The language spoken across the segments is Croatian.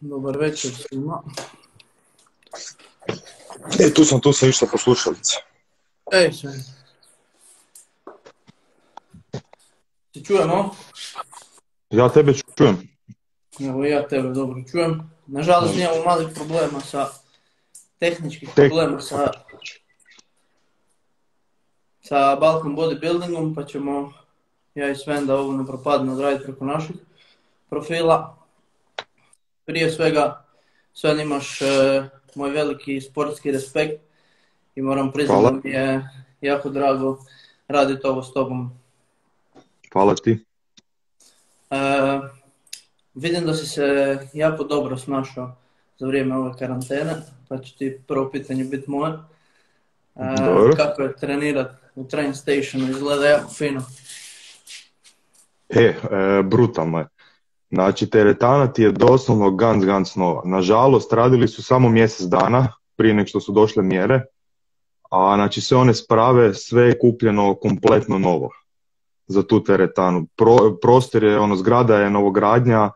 Dobar večer svima. E, tu sam, tu sam išta po slušalice. Ej, sve. Ti čujemo? Ja tebe čujem. Evo ja tebe dobro čujem. Nažalost imamo malih problema sa tehničkih Tek- problema sa sa Balkan bodybuildingom pa ćemo ja i Sven da ovo ne propadne odraditi preko naših profila. Prije svega Sven imaš e, moj veliki sportski respekt i moram priznati da mi je jako drago raditi ovo s tobom. Hvala ti. E, vidim da si se jako dobro snašao za vrijeme ove karantene, pa će ti prvo pitanje biti moje. E, Dobro. kako je trenirat u train stationu, izgleda jako fino. E, e, brutalno je. Znači, teretana ti je doslovno ganz, ganz nova. Nažalost, radili su samo mjesec dana prije nego što su došle mjere, a znači sve one sprave, sve je kupljeno kompletno novo za tu teretanu. Pro, prostor je, ono, zgrada je novogradnja,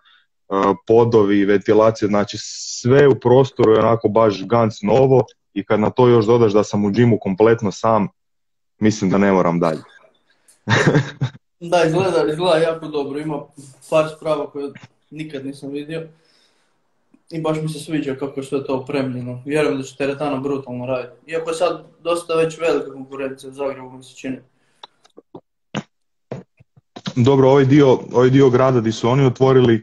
podovi, ventilacija, znači sve u prostoru je onako baš ganz novo i kad na to još dodaš da sam u džimu kompletno sam, mislim da ne moram dalje. Da, izgleda, izgleda jako dobro, ima par sprava koje nikad nisam vidio. I baš mi se sviđa kako je sve to opremljeno. Vjerujem da će teretana brutalno raditi. Iako je sad dosta već velika konkurencija u Zagrebu, mi se čini. Dobro, ovaj dio, ovaj dio grada gdje su oni otvorili,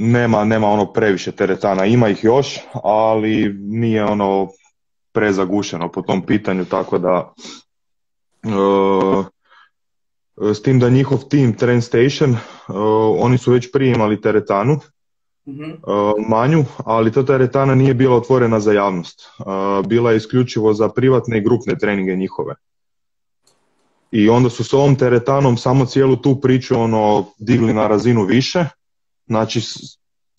nema, nema ono previše teretana, ima ih još, ali nije ono prezagušeno po tom pitanju, tako da e, s tim da njihov tim Train Station, e, oni su već prije imali teretanu, Mhm. e, manju, ali ta teretana nije bila otvorena za javnost. E, Bila je isključivo za privatne i grupne treninge njihove. I onda su s ovom teretanom samo cijelu tu priču ono digli na razinu više. Znači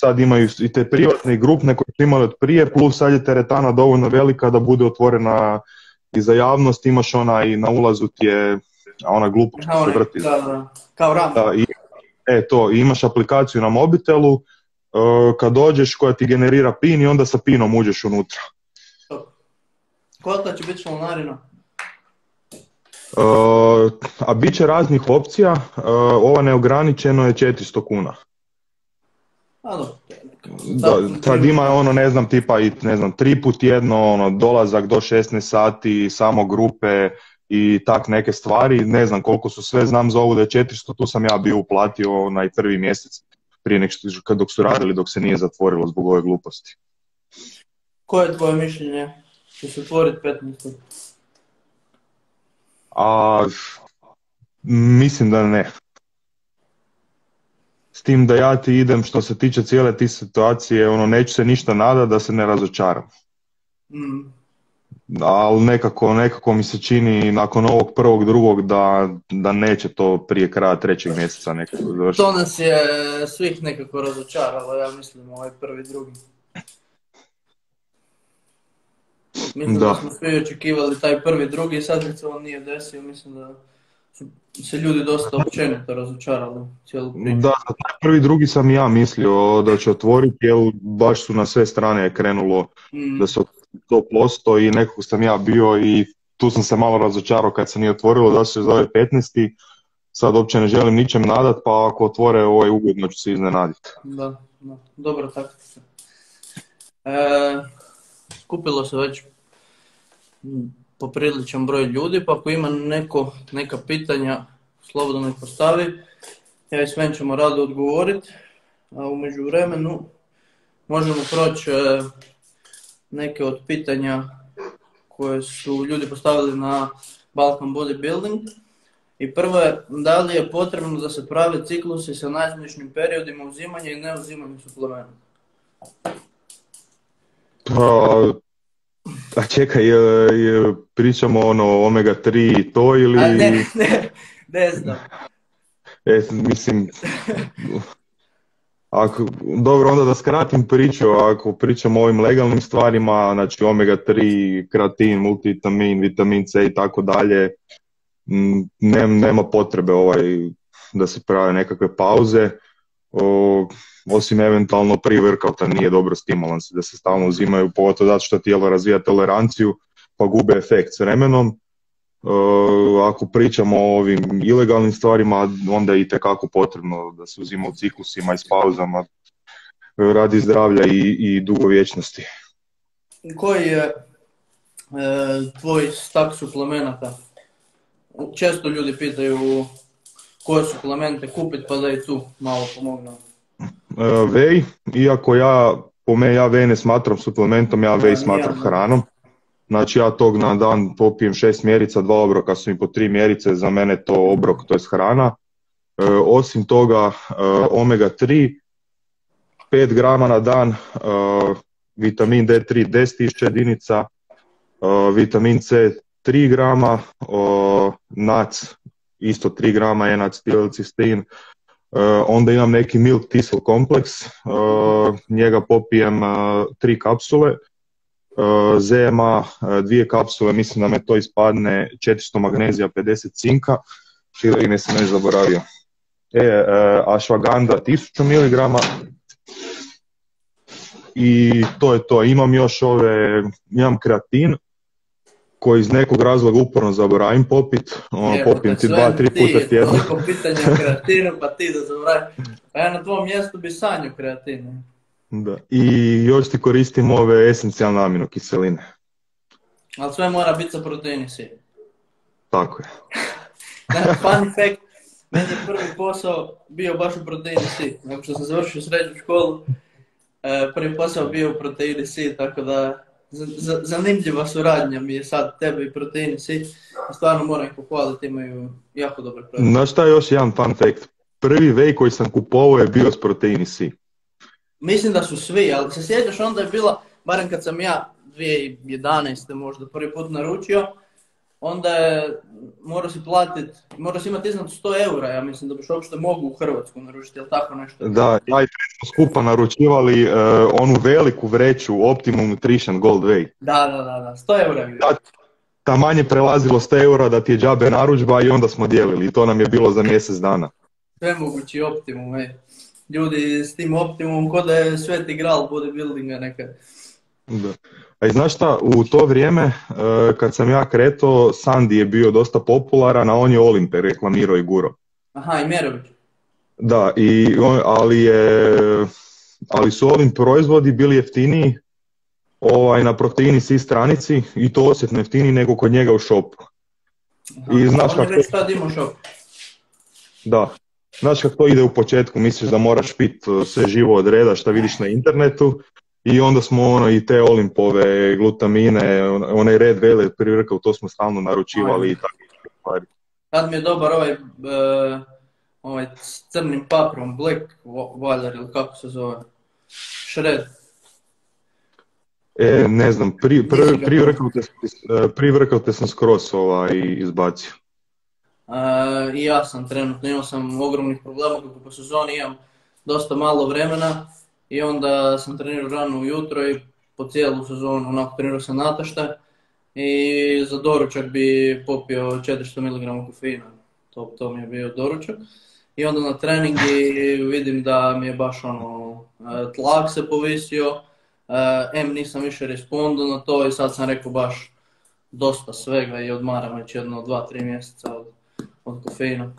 sad imaju i te privatne i grupne koje su imali od prije, plus sad je teretana dovoljno velika da bude otvorena i za javnost. Imaš ona i na ulazu ti je ona glupa što se vrti. da, da, kao ram. Da, i, e, to, i imaš aplikaciju na mobitelu, e, kad dođeš koja ti generira pin i onda sa pinom uđeš unutra. Kolika će biti članarina? E, a bit će raznih opcija, e, ova neograničeno je 400 kuna. A dobro. Da, tad ima ono, ne znam, tipa i ne znam, tri put jedno, ono, dolazak do 16 sati, samo grupe i tak neke stvari, ne znam koliko su sve, znam za ovu da je 400, tu sam ja bio uplatio onaj prvi mjesec prije nek što, kad dok su radili, dok se nije zatvorilo zbog ove gluposti. Koje je tvoje mišljenje? Će se otvoriti 15. A mislim da ne. S tim da ja ti idem što se tiče cijele te situacije, ono neću se ništa nada da se ne razočaram. Mm. Ali nekako, nekako mi se čini nakon ovog prvog, drugog da, da neće to prije kraja trećeg mjeseca nekako završiti. To nas je svih nekako razočaralo, ja mislim, ovaj prvi, drugi. Mislim da, Da. smo svi očekivali taj prvi, drugi, sad se on nije desio, mislim da se ljudi dosta općenito razočarali cijelu priču. Da, prvi, drugi sam ja mislio da će otvoriti, jer baš su na sve strane krenulo Mm. da se to posto i nekako sam ja bio i tu sam se malo razočarao kad se nije otvorilo da se zove 15. Sad uopće ne želim ničem nadat, pa ako otvore ovaj ugodno ću se iznenaditi. Da, da, dobro taktika. E, skupilo se već m, popriličan broj ljudi, pa ako ima neko, neka pitanja, slobodno ih postavi. Ja i Sven ćemo rado odgovoriti, a u međuvremenu možemo proći e, neke od pitanja koje su ljudi postavili na Balkan Bodybuilding. I prvo je, da li je potrebno da se prave ciklusi sa najzmičnim periodima uzimanja i neuzimanja suplementa? Pa, a čekaj, je- je- pričamo ono omega 3 i to ili... A ne, ne, ne znam. E, mislim, ako, dobro, onda da skratim priču, ako pričamo o ovim legalnim stvarima, znači omega 3, kreatin, multivitamin, vitamin C i tako dalje, nema potrebe ovaj, da se prave nekakve pauze, o, osim eventualno pri workouta nije dobro stimulans da se stalno uzimaju, pogotovo zato što tijelo razvija toleranciju pa gube efekt s vremenom. ako pričamo o ovim ilegalnim stvarima, onda je i tekako potrebno da se uzima u ciklusima i s pauzama radi zdravlja i, i dugovječnosti. Koji je e, tvoj stak suplemenata? Često ljudi pitaju koje suplemente kupiti pa da i tu malo pomognu. E, vej, iako ja, po me ja vej ne smatram suplementom, ja vej smatram hranom. Znači ja tog na dan popijem šest mjerica, dva obroka su mi po tri mjerice, za mene to obrok, to je hrana. E, osim toga, e, omega 3, 5 grama na dan, vitamin D3 10.000 jedinica, vitamin C 3 grama, NAC isto 3 grama N-acetilcistin, Uh, onda imam neki milk thistle kompleks, uh, njega popijem uh, tri kapsule, ZMA dvije kapsule, mislim da me to ispadne 400 magnezija, 50 cinka, čili ne sam ne zaboravio. E, ashwagandha 1000 mg, i to je to. Imam još ove, imam kreatin, koji iz nekog razloga uporno zaboravim popit, ono, popijem ti dva, tri puta tjedno. Toliko pitanja kreatinu, pa ti da zaboravim. Pa ja na tvom mjestu bi sanju kreatinu. Da. I još ti koristim ove esencijalne aminokiseline. Ali sve mora biti sa proteini si. Tako je. Fun fact, meni je prvi posao bio baš u proteini si. Nakon što sam završio srednju školu, e, prvi posao bio u proteini si, tako da zanimljiva suradnja mi je sad tebe i proteini svi. Stvarno moram ih pohvaliti, imaju jako dobre proizvode. Znaš šta je još jedan fun fact? Prvi vej koji sam kupovao je bio s proteini si. Mislim da su svi, ali se sjećaš onda je bila, barem kad sam ja 2011. možda prvi put naručio, onda je, mora si platit, mora si imati iznad 100 eura, ja mislim da biš uopšte mogu u Hrvatsku naručiti, ili tako nešto? Da, ja i smo skupa naručivali uh, onu veliku vreću Optimum Nutrition Gold Way. Da, da, da, da, 100 eura. Da, ta manje prelazilo 100 eura da ti je džabe naručba i onda smo dijelili i to nam je bilo za mjesec dana. Sve mogući Optimum, ej. Ljudi s tim Optimum kod da je sveti gral bodybuildinga nekad. Da. A i znaš šta, u to vrijeme e, kad sam ja kreto, Sandy je bio dosta popularan, a on je Olimpe reklamirao i guro. Aha, i Merović. Da, i, ali, je, ali su Olimp proizvodi bili jeftiniji ovaj, na proteini svi stranici i to osjetno jeftiniji nego kod njega u šopu. I znaš kako... već tad ima šop. Da. Znaš kako to ide u početku, misliš da moraš pit e, sve živo od reda što vidiš na internetu i onda smo ono i te olimpove, glutamine, onaj red vele privrkao, to smo stalno naručivali i tako stvari. Tad mi je dobar ovaj, uh, ovaj s crnim paprom, Black Waller ili kako se zove, Shred. E, ne znam, pri, pri, privrkao te, sam skroz ovaj, izbacio. Uh, I ja sam trenutno, imao sam ogromnih problema kako po sezoni imam dosta malo vremena i onda sam trenirao rano ujutro i po cijelu sezonu onako trenirao sam natašta i za doručak bi popio 400 mg kofeina. To, to mi je bio doručak. I onda na treningi vidim da mi je baš ono, e, tlak se povisio, e, M nisam više respondao na to i sad sam rekao baš dosta svega i odmaram već jedno, dva, tri mjeseca od, od kofeina.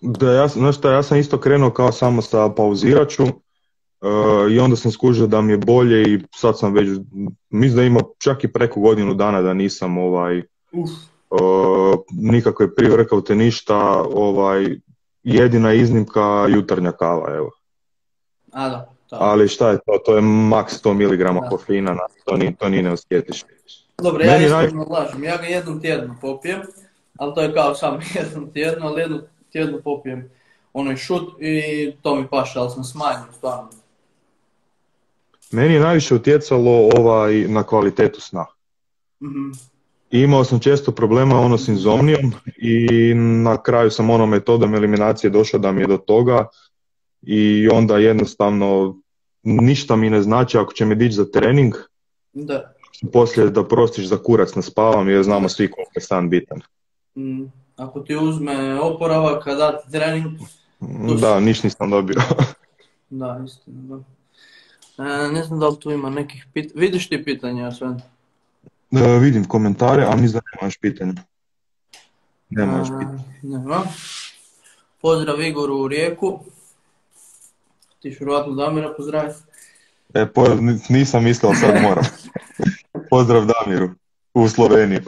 Da, ja, znaš šta, ja sam isto krenuo kao samo sa pauziraču, Uh, I onda sam skužio da mi je bolje i sad sam već, mislim da ima čak i preko godinu dana da nisam ovaj, uh, nikakve te ništa, ovaj, jedina iznimka jutarnja kava, evo. A, da, Ali šta je to, to je maks 100 mg kofeina, to, ni, to ni ne osjetiš. Dobro, ja isto naj... lažem, ja ga jednom tjedno popijem, ali to je kao samo jednom tjedno, ali jednom tjedno popijem onaj šut i to mi paše, ali sam smanjio stvarno. Meni je najviše utjecalo ovaj, na kvalitetu sna. mm Imao sam često problema ono s inzomnijom i na kraju sam ono metodom eliminacije došao da mi je do toga i onda jednostavno ništa mi ne znači ako će me dići za trening, Da. poslije da prostiš za kurac ne spavam jer znamo svi koliko je san bitan. Mm, Ako ti uzme oporavak, a da ti trening, Da, niš nisam dobio. da, istina, da. E, ne znam da li tu ima nekih pitanja. Vidiš ti pitanja, Sven? E, vidim komentare, a mislim da nemaš pitanja. Nemaš E, pitanja. Nema. Pozdrav Igoru u Rijeku. Ti ću vjerojatno Damira pozdraviti. E, po, nisam mislio, sad moram. Pozdrav Damiru, u Sloveniju.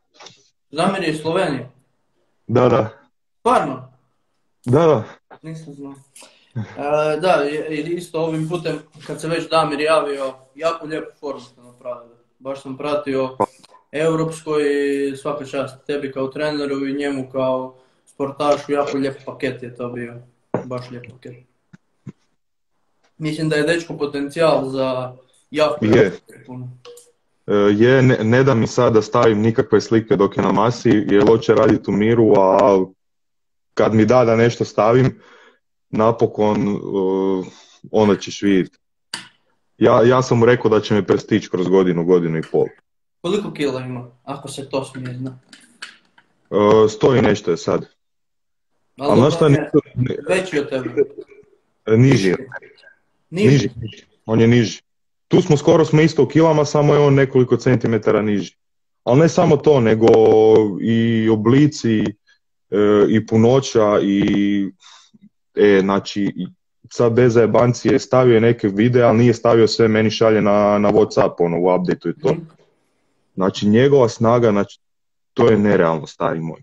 Damir je iz Slovenije. da, da, Stvarno? da, da. Nisam znao. E, da, isto ovim putem, kad se već Damir javio, jako lijepu formu ste napravili. Baš sam pratio europsko i svaka čast tebi kao treneru i njemu kao sportašu, jako lijep paket je to bio. Baš lijep paket. Mislim da je dečko potencijal za jako Je. puno. E, je, ne, ne da mi sad da stavim nikakve slike dok je na masi, jer hoće raditi u miru, a kad mi da da nešto stavim, napokon e, onda ćeš vidjeti. Ja, ja sam mu rekao da će me prestići kroz godinu, godinu i pol. Koliko kila ima, ako se to smije zna? E, stoji nešto je sad. Ali znaš šta, je veći od tebe. niži. Niži. Niži, niži. On je niži. Tu smo skoro smo isto u kilama, samo je on nekoliko centimetara niži. Ali ne samo to, nego i oblici, e, i punoća, i e, znači, sad bez stavio je neke videe, ali nije stavio sve, meni šalje na, na Whatsapp, ono, u updateu i to. Znači, njegova snaga, znači, to je nerealno, stari moj.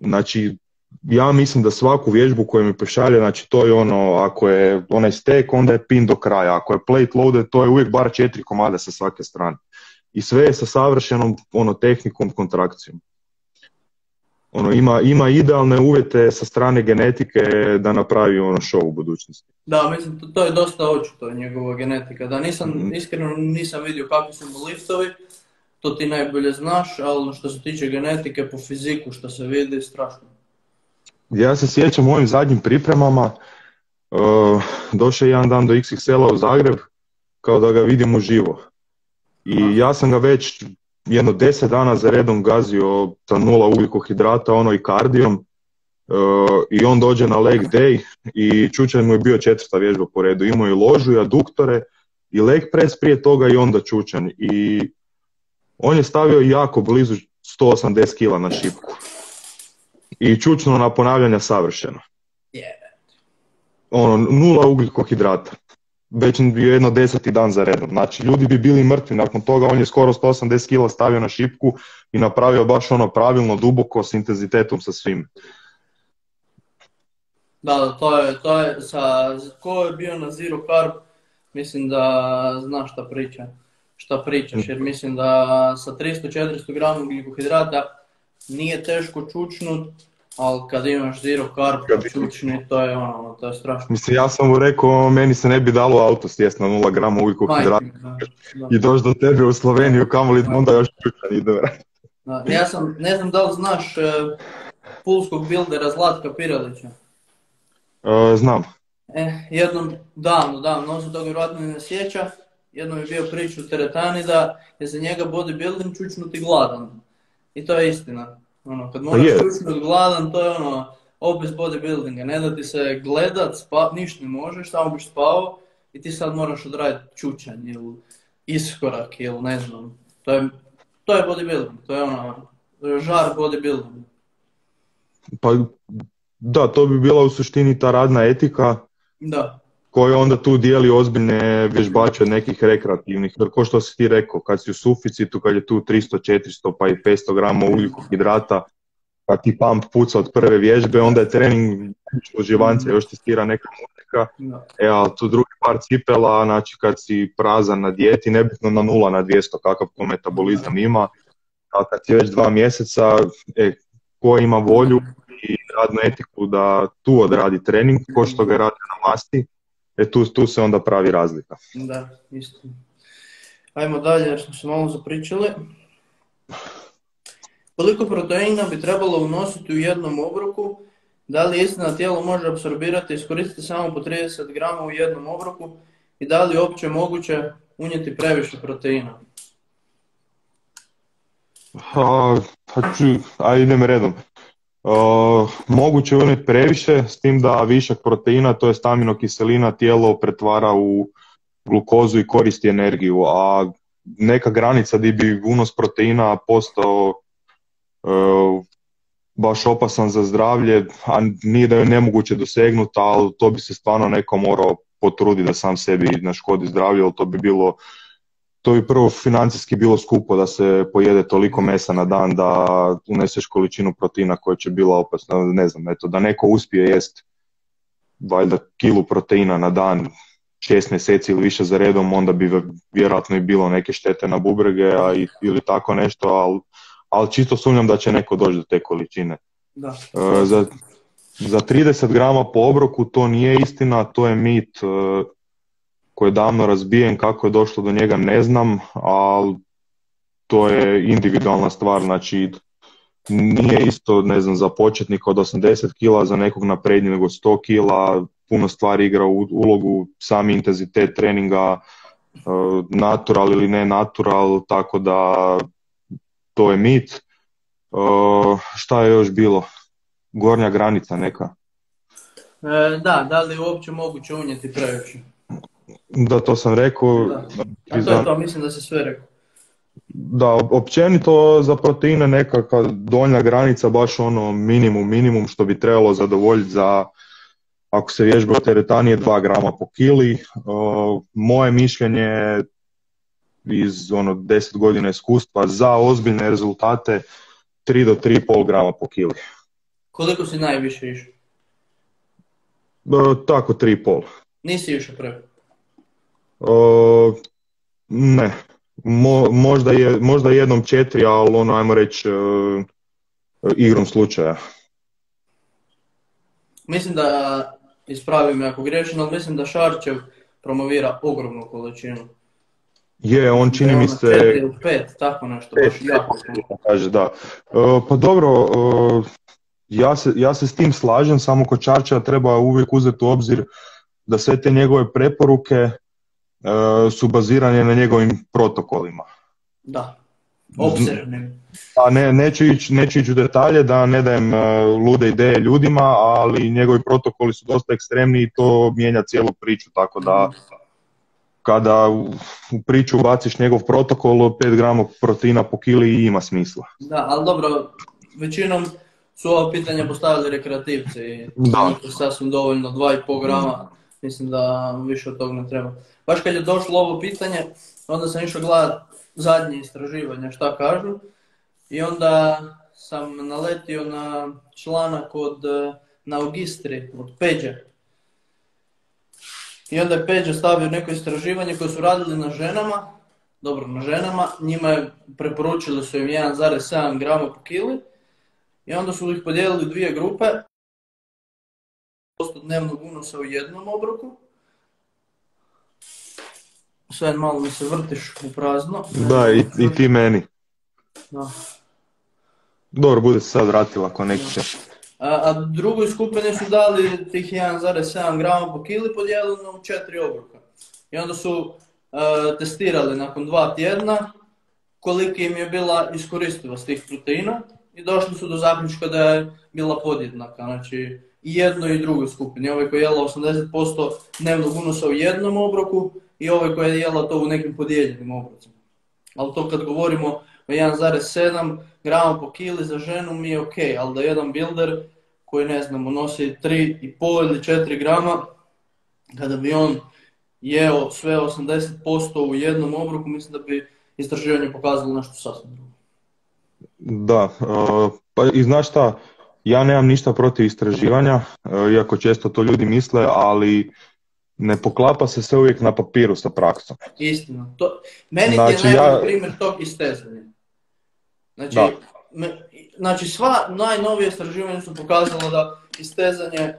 Znači, ja mislim da svaku vježbu koju mi pošalje, znači to je ono, ako je onaj stek, onda je pin do kraja, ako je plate loaded, to je uvijek bar četiri komada sa svake strane. I sve je sa savršenom ono, tehnikom, kontrakcijom. Ono, ima, ima idealne uvjete sa strane genetike da napravi ono show u budućnosti. Da, mislim, to, to je dosta očito njegova genetika. Da, nisam, Mhm. iskreno nisam vidio kakvi su mu liftovi, to ti najbolje znaš, ali što se tiče genetike, po fiziku što se vidi, strašno. Ja se sjećam u ovim zadnjim pripremama, uh, došao je jedan dan do XXL-a u Zagreb, kao da ga vidim uživo. I ja sam ga već jedno deset dana za redom gazio sa nula ugljikohidrata, ono i kardijom, uh, i on dođe na leg day i Čučan mu je bio četvrta vježba po redu. Imao je ložu i aduktore i leg press prije toga i onda Čučan. I on je stavio jako blizu 180 kila na šipku. I čučno na ponavljanja savršeno. Ono, nula ugljikohidrata. Već je jedno deseti dan za redom. Znači, ljudi bi bili mrtvi nakon toga, on je skoro 180 kila stavio na šipku i napravio baš ono pravilno, duboko, s intenzitetom sa svim. Da, to je, to je, sa, ko je bio na zero carb, mislim da zna šta priča, šta pričaš, jer mislim da sa 300-400 grama ugljikohidrata nije teško čučnut, ali kad imaš zero carb Kad čučni, to je ono, to je strašno. Mislim, ja sam mu rekao, meni se ne bi dalo auto sjest na 0 grama ugljikohidrata i doći do tebe u Sloveniju, kamoli onda još čučan ide. Da, ja sam, ne znam da li znaš e, pulskog bildera Zlatka Pirelića. E, znam. E, jednom davno, davno, on se toga vjerojatno ne sjeća, jednom je bio priča u teretani da je za njega bodybuilding čučnuti gladan. I to je istina. Ono, kad moraš Pa je. čučnut gladan, to je ono, opis bodybuildinga. Ne da ti se gledat, spa, ništa ne možeš, samo biš spavao i ti sad moraš odraditi čučanj ili iskorak ili ne znam. To je, to je bodybuilding, to je ono, žar bodybuilding. Pa da, to bi bila u suštini ta radna etika Da, koja onda tu dijeli ozbiljne vježbače od nekih rekreativnih. Jer ko što si ti rekao, kad si u suficitu, kad je tu 300, 400 pa i 500 grama ugljikohidrata, kad ti pump puca od prve vježbe, onda je trening uživanca, još ti stira neka muzika, e, ali tu drugi par cipela, znači kad si prazan na dijeti, nebitno na nula na 200 kakav to metabolizam ima, a kad si već dva mjeseca, e, ko ima volju i radnu etiku da tu odradi trening, ko što ga radi na masti, e tu, tu se onda pravi razlika. Da, isto. Ajmo dalje jer smo se malo zapričali. Koliko proteina bi trebalo unositi u jednom obroku Da li istina tijelo može apsorbirati i iskoristiti samo po 30 grama u jednom obroku i da li je uopće moguće unijeti previše proteina? A, pa ću, a idem redom. Moguće unijeti previše, s tim da višak proteina, to je aminokiselina, tijelo pretvara u glukozu i koristi energiju, a neka granica gdje bi unos proteina postao e, baš opasan za zdravlje, a nije da je nemoguće dosegnuti, ali to bi se stvarno neko morao potruditi da sam sebi naškodi zdravlje, ali to bi bilo to bi prvo financijski bilo skupo da se pojede toliko mesa na dan da uneseš količinu proteina koja će bila opasna, ne znam, eto, da neko uspije jest valjda kilu proteina na dan šest mjeseci ili više za redom, onda bi vjerojatno i bilo neke štete na bubrege a i, ili tako nešto, ali, ali čisto sumnjam da će neko doći do te količine. Da. E, za, za 30 grama po obroku to nije istina, to je mit e, koji je davno razbijen, kako je došlo do njega ne znam, ali to je individualna stvar, znači nije isto, ne znam, za početnika od 80 kila, za nekog naprednji nego 100 kila, puno stvari igra u ulogu, sami intenzitet treninga, e, natural ili ne natural, tako da to je mit. E, šta je još bilo? Gornja granica neka? E, da, da li je uopće moguće unijeti previše? Da, to sam rekao. Da. A to je to, mislim da se sve rekao. Da, općenito za proteine nekakva donja granica, baš ono minimum, minimum što bi trebalo zadovoljiti za ako se vježba u teretani je 2 grama po kili. moje mišljenje iz ono 10 godina iskustva za ozbiljne rezultate 3 do 3,5 grama po kili. Koliko si najviše išao? tako 3,5. Nisi išao preko? Ne. možda, je, možda jednom četiri, ali ono, ajmo reći, uh, igrom slučaja. Mislim da, ispravi me ako griješim, ali mislim da Šarčev promovira ogromnu količinu. Je, on čini mi se... Pet ili pet, tako nešto, baš jako. Kaže, da. Uh, pa dobro, uh, ja, se, ja se s tim slažem, samo kod Čarčeva treba uvijek uzeti u obzir da sve te njegove preporuke E, su bazirane na njegovim protokolima. Da, obzirnim. A ne, neću ići neću ići u detalje da ne dajem e, lude ideje ljudima, ali njegovi protokoli su dosta ekstremni i to mijenja cijelu priču, tako da kada u priču baciš njegov protokol 5 grama proteina po kili ima smisla. Da, ali dobro, većinom su ova pitanja postavili rekreativci da. sasvim dovoljno 2,5 grama, mislim da više od toga ne treba. Baš kad je došlo ovo pitanje, onda sam išao gledat zadnje istraživanja šta kažu i onda sam naletio na članak od na Ogistri, od Peđa. I onda je Peđa stavio neko istraživanje koje su radili na ženama, dobro na ženama, njima je preporučili su im 1,7 grama po kili i onda su ih podijelili dvije grupe, posto dnevnog unosa u jednom obroku sve malo mi se vrtiš u prazno. Da, i, i ti meni. Da. Dobro, bude se sad vratila konekcija. A, a drugoj skupini su dali tih 1,7 grama po kili podijeljeno u četiri obroka. I onda su testirali nakon dva tjedna koliki im je bila iskoristivost tih proteina i došli su do zaključka da je bila podjednaka. Znači i jednoj i drugoj skupini. Ovaj koji je jela 80% dnevnog unosa u jednom obroku i ovaj koja je jela to u nekim podijeljenim obrocima. Ali to kad govorimo o 1,7 grama po kili za ženu mi je ok, ali da jedan builder koji ne znam, unosi 3,5 ili 4 grama, kada bi on jeo sve 80% u jednom obroku, mislim da bi istraživanje pokazalo nešto sasvim drugo. Da, pa i znaš šta, ja nemam ništa protiv istraživanja, iako često to ljudi misle, ali ne poklapa se sve uvijek na papiru sa praksom. Istina. To, meni znači, je najbolji primjer tog istezanja. Znači, znači sva najnovije istraživanja su pokazala da istezanje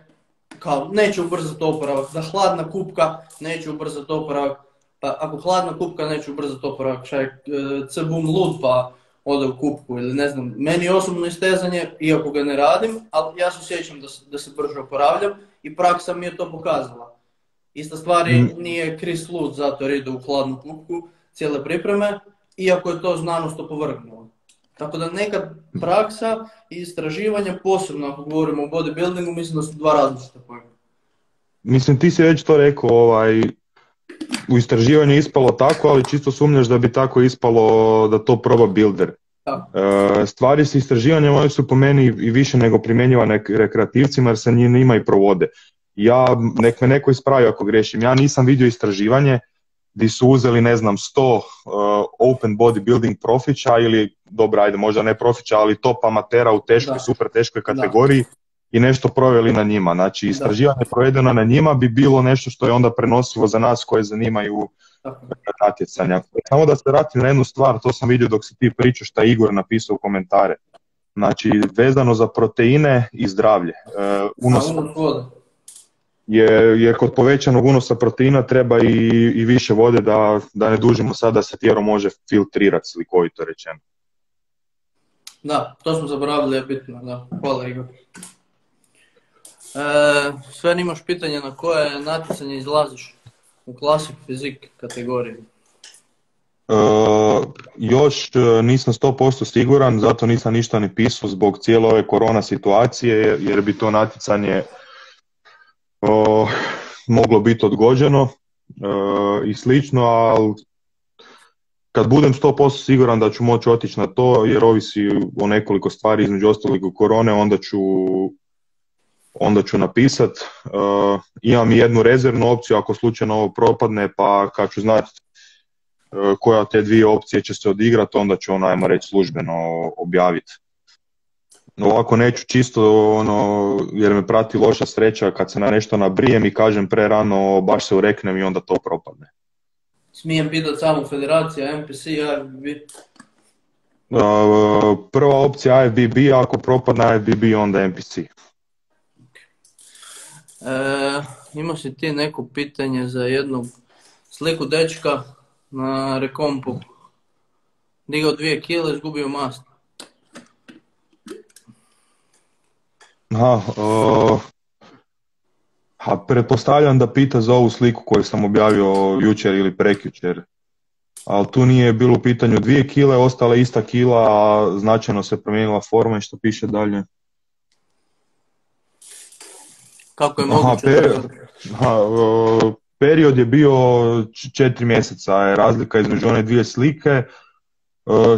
kao neće ubrzati oporavak, da hladna kupka neće ubrzati oporavak, pa ako hladna kupka neće ubrzati oporavak, šta je e, cebum lud, pa ode u kupku ili ne znam, meni osobno istezanje, iako ga ne radim, ali ja se sjećam da se, da se brže oporavljam i praksa mi je to pokazala. Ista stvar je, Mm. nije Chris Lutz zato jer ide u hladnu kupku cijele pripreme, iako je to znanost opovrgnula. Tako da neka praksa i istraživanje, posebno ako govorimo o bodybuildingu, mislim da su dva različita pojma. Mislim, ti si već to rekao, ovaj, u istraživanju je ispalo tako, ali čisto sumnjaš da bi tako ispalo da to proba builder. Tako. E, stvari s istraživanjem, one su po meni i više nego primjenjivane k- rekreativcima jer se njima i provode. Ja, nek me neko ispravi ako grešim, ja nisam vidio istraživanje di su uzeli, ne znam, 100 uh, open bodybuilding profića ili, dobro, ajde, možda ne profića, ali top amatera u teškoj, Da. super teškoj kategoriji i nešto proveli na njima. Znači, istraživanje provedeno na njima bi bilo nešto što je onda prenosivo za nas koje zanimaju natjecanja. Samo da se vratim na jednu stvar, to sam vidio dok si ti pričao šta je Igor napisao u komentare. Znači, vezano za proteine i zdravlje. E, unos. Je, je kod povećanog unosa proteina treba i, i više vode da, da ne dužimo sad da se tijelo može filtrirati slikovito rečeno. Da, to smo zaboravili, je bitno, da. Hvala Igor. E, sve imaš pitanje na koje natjecanje izlaziš u klasik fizik kategoriji. E, još e, nisam 100% siguran, zato nisam ništa ni pisao zbog cijele ove korona situacije, jer bi to natjecanje o, moglo biti odgođeno e, i slično, ali kad budem 100% siguran da ću moći otići na to, jer ovisi o nekoliko stvari, između ostalog u korone, onda ću onda ću napisat. E, imam jednu rezervnu opciju ako slučajno ovo propadne, pa kad ću znati e, koja te dvije opcije će se odigrati, onda ću ono, ajmo reći, službeno objaviti. Ovako neću čisto, ono, jer me prati loša sreća kad se na nešto nabrijem i kažem prerano, baš se ureknem i onda to propadne. Smijem pitati samu federacija, MPC, IFBB. Uh, prva opcija IFBB, ako propadne IFBB, onda NPC. E, imao si ti neko pitanje za jednu sliku dečka na rekompu. Digao dvije kile, izgubio mast. Aha, uh, a pretpostavljam da pita za ovu sliku koju sam objavio jučer ili prekjučer. Ali tu nije bilo u pitanju dvije kile, ostala ista kila, a značajno se promijenila forma i što piše dalje. Kako je Aha, moguće? Aha, uh, period je bio četiri mjeseca, je razlika između one dvije slike,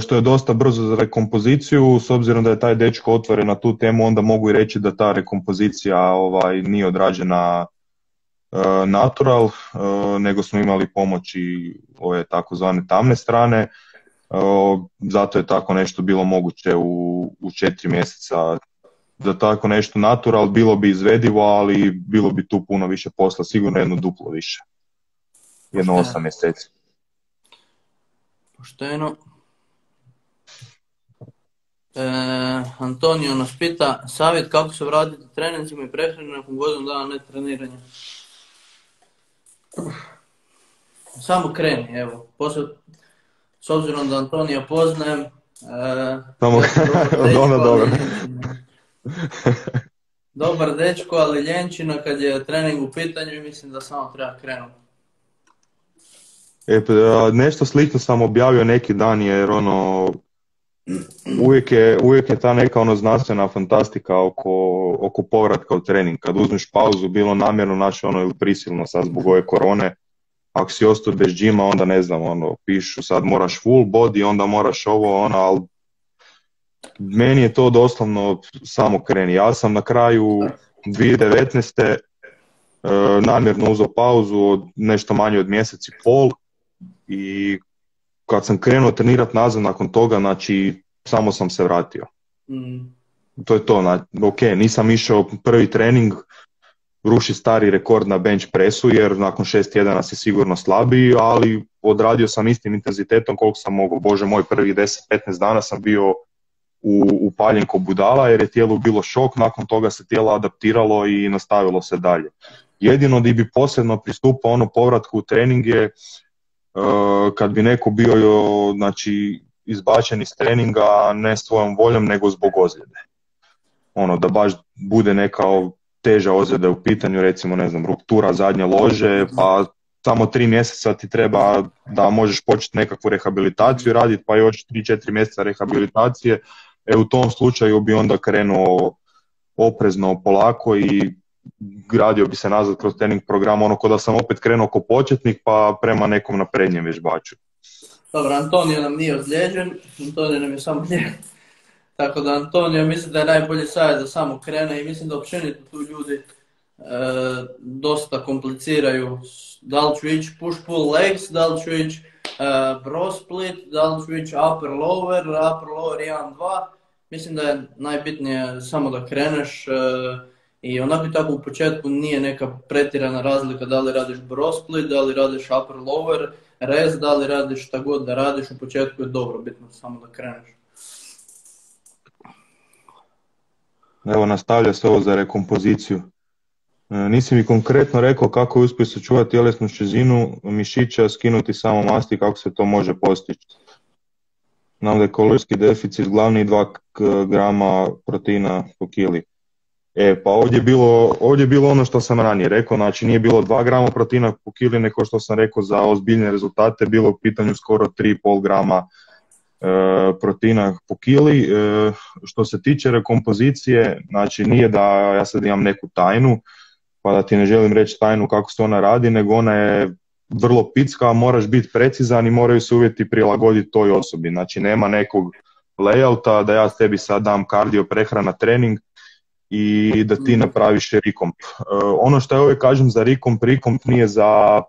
što je dosta brzo za rekompoziciju, s obzirom da je taj dečko otvoren na tu temu, onda mogu i reći da ta rekompozicija ovaj, nije odrađena uh, natural, uh, nego smo imali pomoć i ove takozvane tamne strane, zato je tako nešto bilo moguće u, u četiri mjeseca za tako nešto natural bilo bi izvedivo, ali bilo bi tu puno više posla, sigurno jedno duplo više. Jedno Pošteno. osam mjeseci. Pošteno. E, Antonio nas pita, savjet kako se vratiti treninzima i prehrani nakon godinu dana ne treniranja. Samo kreni, evo. Posle, s obzirom da Antonija poznajem, e, Samo- dečko, dobro. Dobar dečko, ali ljenčina kad je trening u pitanju i mislim da samo treba krenuti. E, pa, nešto slično sam objavio neki dan jer ono uvijek je, uvijek je ta neka ono znanstvena fantastika oko, oko povratka u trening. Kad uzmeš pauzu, bilo namjerno naše ono ili prisilno sad zbog ove korone, ako si ostao bez džima, onda ne znam, ono, pišu sad moraš full body, onda moraš ovo, ono, ali meni je to doslovno samo kreni. Ja sam na kraju 2019. e, namjerno uzeo pauzu od nešto manje od mjesec i pol i kad sam krenuo trenirati nazad nakon toga, znači samo sam se vratio. Mm. To je to, na, ok, nisam išao prvi trening, ruši stari rekord na bench pressu jer nakon šest tjedana si sigurno slabiji, ali odradio sam istim intenzitetom koliko sam mogao. Bože moj, prvih 10-15 dana sam bio u, upaljen ko budala jer je tijelu bilo šok, nakon toga se tijelo adaptiralo i nastavilo se dalje. Jedino di bi posebno pristupao ono povratku u trening je kad bi neko bio jo, znači, izbačen iz treninga ne svojom voljom nego zbog ozljede. Ono, da baš bude neka teža ozljeda u pitanju, recimo, ne znam, ruptura zadnje lože, pa samo tri mjeseca ti treba da možeš početi nekakvu rehabilitaciju raditi, pa još tri, četiri mjeseca rehabilitacije, e u tom slučaju bi onda krenuo oprezno, polako i gradio bi se nazad kroz trening program, ono ko da sam opet krenuo ko početnik pa prema nekom naprednjem vježbaču. Dobro, Antonio nam nije ozlijeđen, Antonio nam je samo lije. Tako da Antonio mislim da je najbolji savjet da samo krene i mislim da općenito tu ljudi e, dosta kompliciraju da li ću ići push pull legs, da li ću ići e, bro split, da li ću ići upper lower, upper lower 1, 2. Mislim da je najbitnije samo da kreneš e, i onako tako u početku nije neka pretirana razlika da li radiš bro split, da li radiš upper lower, rez, da li radiš šta god da radiš, u početku je dobro, bitno samo da kreneš. Evo nastavlja se ovo za rekompoziciju. E, nisi mi konkretno rekao kako je uspio sačuvati tjelesnu šezinu mišića, skinuti samo masti, kako se to može postići. Znam da je kalorijski deficit glavni 2 grama proteina po kili. E, pa ovdje je, bilo, ovdje je bilo ono što sam ranije rekao, znači nije bilo 2 grama proteina po kili, nego što sam rekao za ozbiljne rezultate, bilo u pitanju skoro 3,5 grama e, proteina po kili. E, što se tiče rekompozicije, znači nije da ja sad imam neku tajnu, pa da ti ne želim reći tajnu kako se ona radi, nego ona je vrlo picka, moraš biti precizan i moraju se uvjeti prilagoditi toj osobi. Znači nema nekog layouta da ja tebi sad dam kardio prehrana trening i da ti napraviš rikomp. E, ono što ja uvijek kažem za rikomp, rikomp nije za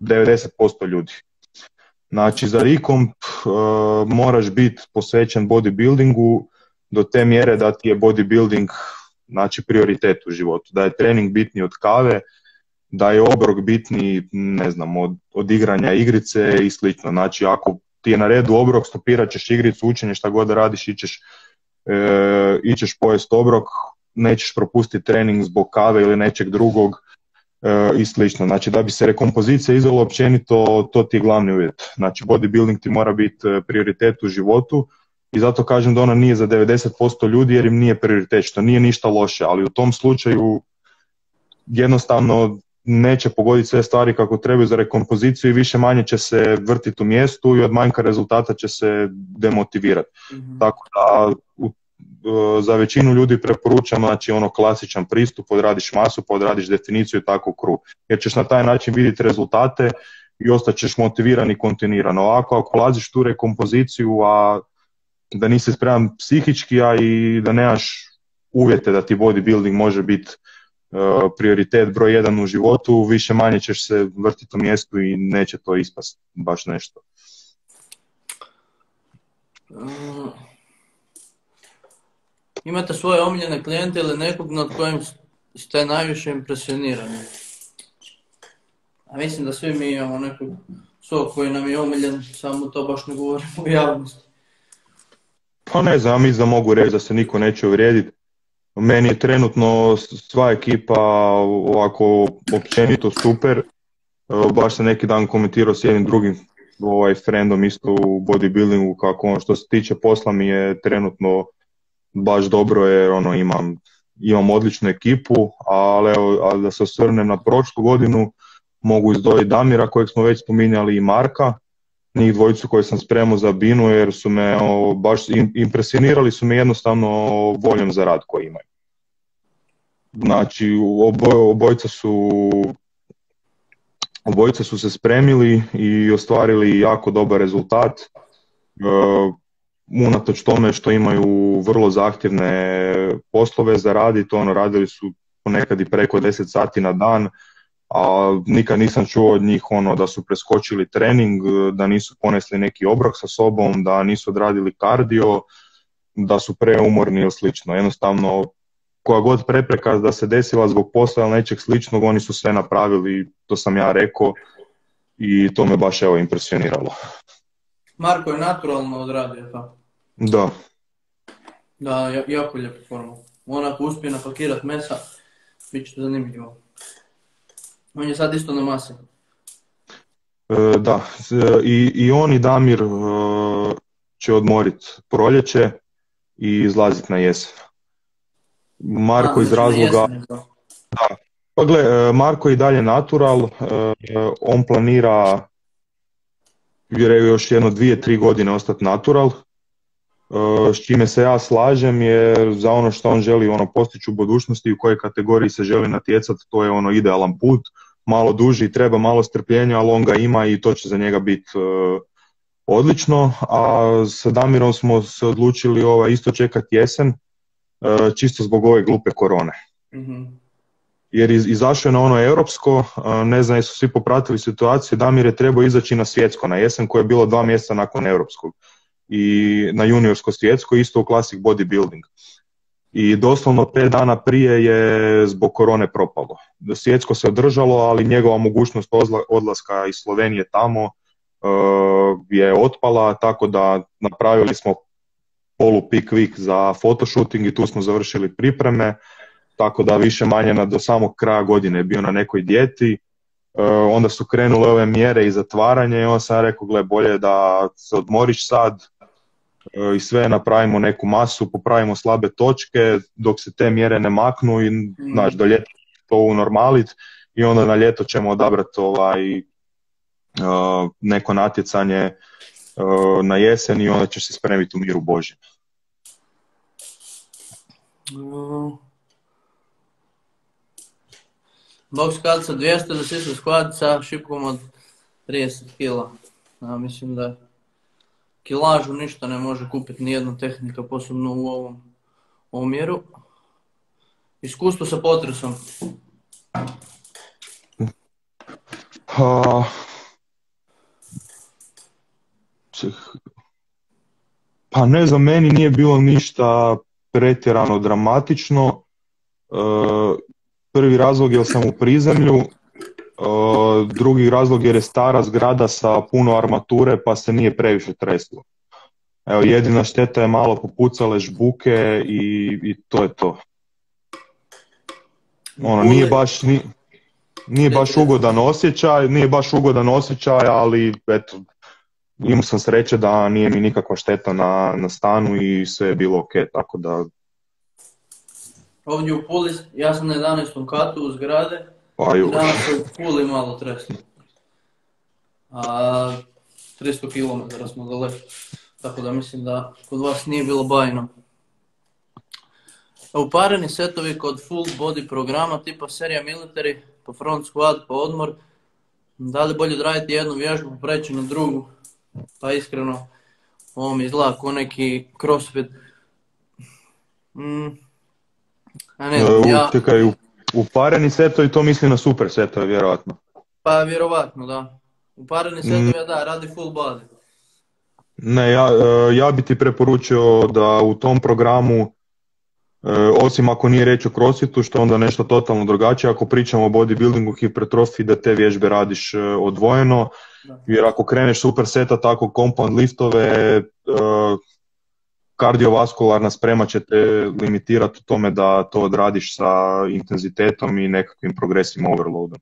90% ljudi. Znači za rikomp e, moraš biti posvećen bodybuildingu do te mjere da ti je bodybuilding znači prioritet u životu, da je trening bitniji od kave, da je obrok bitniji, ne znam, od, od igranja igrice i slično. Znači, ako ti je na redu obrok, stopirat ćeš igricu, učenje, šta god da radiš, ićeš, e, ićeš pojest obrok, nećeš propustiti trening zbog kave ili nečeg drugog e, i slično. Znači, da bi se rekompozicija izvela općenito, to ti je glavni uvjet. Znači, bodybuilding ti mora biti e, prioritet u životu, i zato kažem da ona nije za 90% ljudi jer im nije prioritet, što nije ništa loše, ali u tom slučaju jednostavno neće pogoditi sve stvari kako trebaju za rekompoziciju i više manje će se vrtiti u mjestu i od manjka rezultata će se demotivirati. mm Tako da za većinu ljudi preporučam znači ono klasičan pristup, odradiš masu, pa odradiš definiciju i tako krug. Jer ćeš na taj način vidjeti rezultate i ostaćeš motiviran i kontinuirano. Ovako ako ulaziš tu rekompoziciju, a da nisi spreman psihički, a i da nemaš uvjete da ti bodybuilding može biti prioritet broj jedan u životu, više manje ćeš se vrtiti u mjestu i neće to ispast baš nešto. Uh, imate svoje omiljene klijente ili nekog nad kojim ste najviše impresionirani? A mislim da svi mi imamo nekog svog koji nam je omiljen, samo to baš ne govorimo u javnosti. Pa ne znam, mislim da mogu reći da se niko neće uvrijediti. Meni je trenutno sva ekipa ovako općenito super. Baš sam neki dan komentirao s jednim drugim ovaj friendom isto u bodybuildingu kako ono što se tiče posla mi je trenutno baš dobro jer ono imam, imam odličnu ekipu, ali da se osvrnem na prošlu godinu mogu izdvojiti Damira kojeg smo već spominjali i Marka njih dvojicu koje sam spremao za Binu jer su me o, baš impresionirali su me jednostavno voljom za rad koji imaju. Znači obojica su obojica su se spremili i ostvarili jako dobar rezultat. E, unatoč tome što imaju vrlo zahtjevne poslove za raditi, ono radili su ponekad i preko 10 sati na dan, a nikad nisam čuo od njih ono da su preskočili trening, da nisu ponesli neki obrok sa sobom, da nisu odradili kardio, da su preumorni ili slično. Jednostavno, koja god prepreka da se desila zbog posla ili nečeg sličnog, oni su sve napravili, to sam ja rekao i to me baš evo impresioniralo. Marko je naturalno odradio to. Da. Da, jako lijepo formu. Onako uspije napakirat mesa, bit će zanimljivo. On je sad isto na masi. E, da, i, i on i Damir e, će odmoriti proljeće i izlaziti na jesen. Marko iz znači razloga... Pa gle, e, Marko je i dalje natural, on planira vjerujem još jedno dvije, tri godine ostati natural, s čime se ja slažem jer za ono što on želi ono postići u budućnosti u kojoj kategoriji se želi natjecati, to je ono idealan put, malo duži, treba malo strpljenja, ali on ga ima i to će za njega biti odlično, a sa Damirom smo se odlučili ovaj, isto čekati jesen, e, čisto zbog ove glupe korone. mm Jer izašao je na ono europsko, e, ne znam jesu svi popratili situaciju, Damir je trebao izaći na svjetsko, na jesen koje je bilo dva mjeseca nakon europskog i na juniorsko svjetsko, isto u Classic Bodybuilding. I doslovno pet dana prije je zbog korone propalo. Svjetsko se održalo, ali njegova mogućnost odlaska iz Slovenije tamo Eh, je otpala, tako da napravili smo polu pik vik za fotoshooting i tu smo završili pripreme, tako da više manje na, do samog kraja godine je bio na nekoj dijeti. Eh, onda su krenule ove mjere i zatvaranje i on sam rekao, gle, bolje da se odmoriš sad i sve napravimo neku masu, popravimo slabe točke dok se te mjere ne maknu i znaš, do ljeta to unormalit i onda na ljeto ćemo odabrati ovaj Uh, neko natjecanje uh, na jesen i onda ćeš se spremiti u miru Božjem. Uh, box cut sa 200 za sisu squat šipkom od 30 kila. Ja, mislim da kilažu ništa ne može kupiti nijedna tehnika, posebno u ovom omjeru. Iskustvo sa potresom. Uh, pa ne znam, meni nije bilo ništa pretjerano dramatično. E, prvi razlog jer sam u prizemlju, drugi razlog jer je stara zgrada sa puno armature pa se nije previše treslo. Evo, jedina šteta je malo popucale žbuke i, i to je to. Ono, nije baš, nije, nije baš ugodan osjećaj, nije baš ugodan osjećaj, ali eto, imao sam sreće da nije mi nikakva šteta na, na stanu i sve je bilo ok, tako da... Ovdje u Puli, ja sam na 11. katu u zgrade, pa danas se u Puli malo treslo. A 300 km smo daleko, tako da mislim da kod vas nije bilo bajno. Upareni setovi kod full body programa tipa serija military, po front squat, po odmor, da li bolje odraditi jednu vježbu, preći na drugu, pa iskreno, ovo mi izgleda kao neki crossfit. Mm. A ne znam, ja... Čekaj, upareni setovi, to misli na super setovi, vjerojatno. Pa vjerovatno, da. Upareni mm. setovi, mm. da, radi full body. Ne, ja, e, ja bi ti preporučio da u tom programu E, osim ako nije reč o crossfitu, što onda nešto totalno drugačije, ako pričamo o bodybuildingu, hipertrofiji, da te vježbe radiš e, odvojeno, jer ako kreneš super seta, tako compound liftove, kardiovaskularna sprema će te limitirati u tome da to odradiš sa intenzitetom i nekakvim progresivnim overloadom.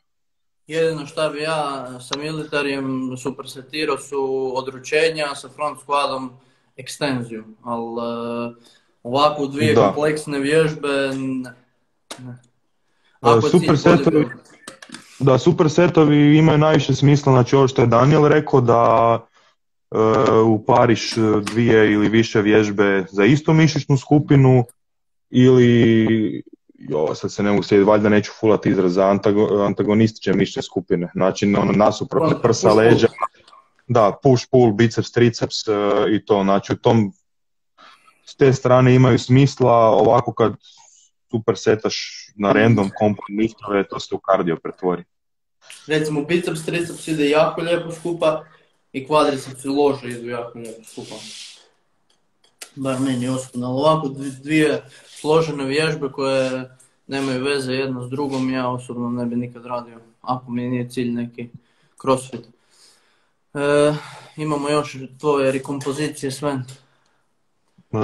Jedino što bi ja sa militarijem supersetirao su odručenja sa front squadom ekstenziju, ali Ovako dvije da. kompleksne vježbe, ne. Ako super setovi, da, super setovi imaju najviše smisla, znači ovo što je Daniel rekao da upariš dvije ili više vježbe za istu mišićnu skupinu ili jo, sad se ne mogu sjediti, valjda neću fulati izraz za antago, antagonistične mišićne skupine, znači ono nasuprotne prsa, leđa, da, push, pull, biceps, triceps uh, i to, znači u tom s te strane imaju smisla, ovako kad super setaš na random compound liftove, to se u kardio pretvori. Recimo biceps, triceps ide jako lijepo skupa i kvadriceps i lože idu jako skupa. Bar meni osobno, ali ovako dvije složene vježbe koje nemaju veze jedno s drugom, ja osobno ne bi nikad radio, ako mi nije cilj neki crossfit. E, imamo još tvoje rekompozicije sve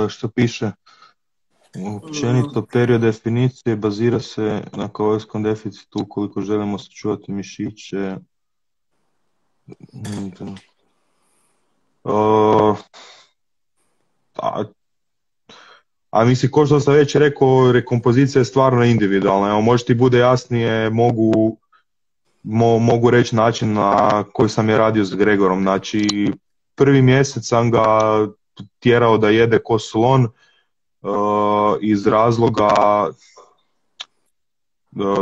što piše općenito mm. period definicije bazira se na kalorijskom deficitu ukoliko želimo sačuvati mišiće. A, a mislim, ko što sam već rekao, rekompozicija je stvarno individualna. Evo, možda ti bude jasnije, mogu, mogu reći način na koji sam je radio s Gregorom. Znači, prvi mjesec sam ga tjerao da jede ko slon uh, iz razloga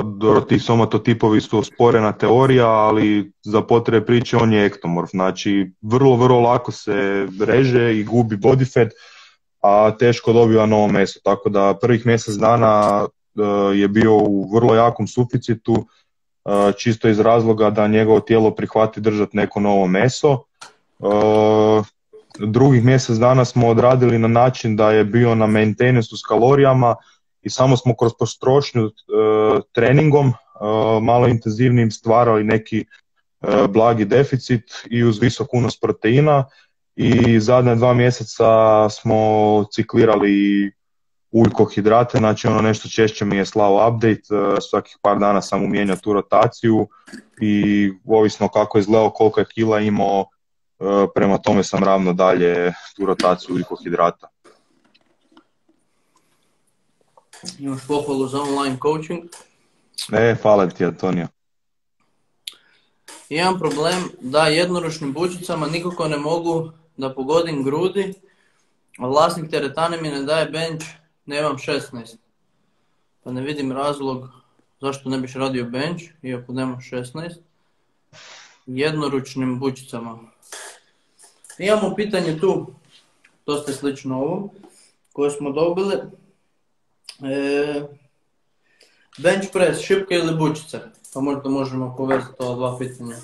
do ti somatotipovi su osporena teorija, ali za potrebe priče on je ektomorf. Znači, vrlo, vrlo lako se reže i gubi body fat, a teško dobiva novo meso. Tako da prvih mjesec dana e, je bio u vrlo jakom suficitu, e, čisto iz razloga da njegovo tijelo prihvati držati neko novo meso. E, drugih mjesec dana smo odradili na način da je bio na maintenance s kalorijama, i samo smo kroz postrošnju e, treningom e, malo intenzivnijim stvarali neki e, blagi deficit i uz visok unos proteina i zadnja dva mjeseca smo ciklirali ujkohidrate, znači ono nešto češće mi je slao update, svakih par dana sam umijenjao tu rotaciju i ovisno kako je izgledao, koliko je kila imao, prema tome sam ravno dalje tu rotaciju ujkohidrata. Imaš pohvalu za online coaching. E, hvala ti Antonio. Imam problem da jednoručnim bučicama nikako ne mogu da pogodim grudi, a vlasnik teretane mi ne daje bench, nemam 16. Pa ne vidim razlog zašto ne biš radio bench, iako nemam 16. Jednoručnim bučicama. Imamo pitanje tu, dosta slično ovom, koje smo dobili. E, bench press, šipka ili bučice? Pa možda možemo povezati ova dva pitanja.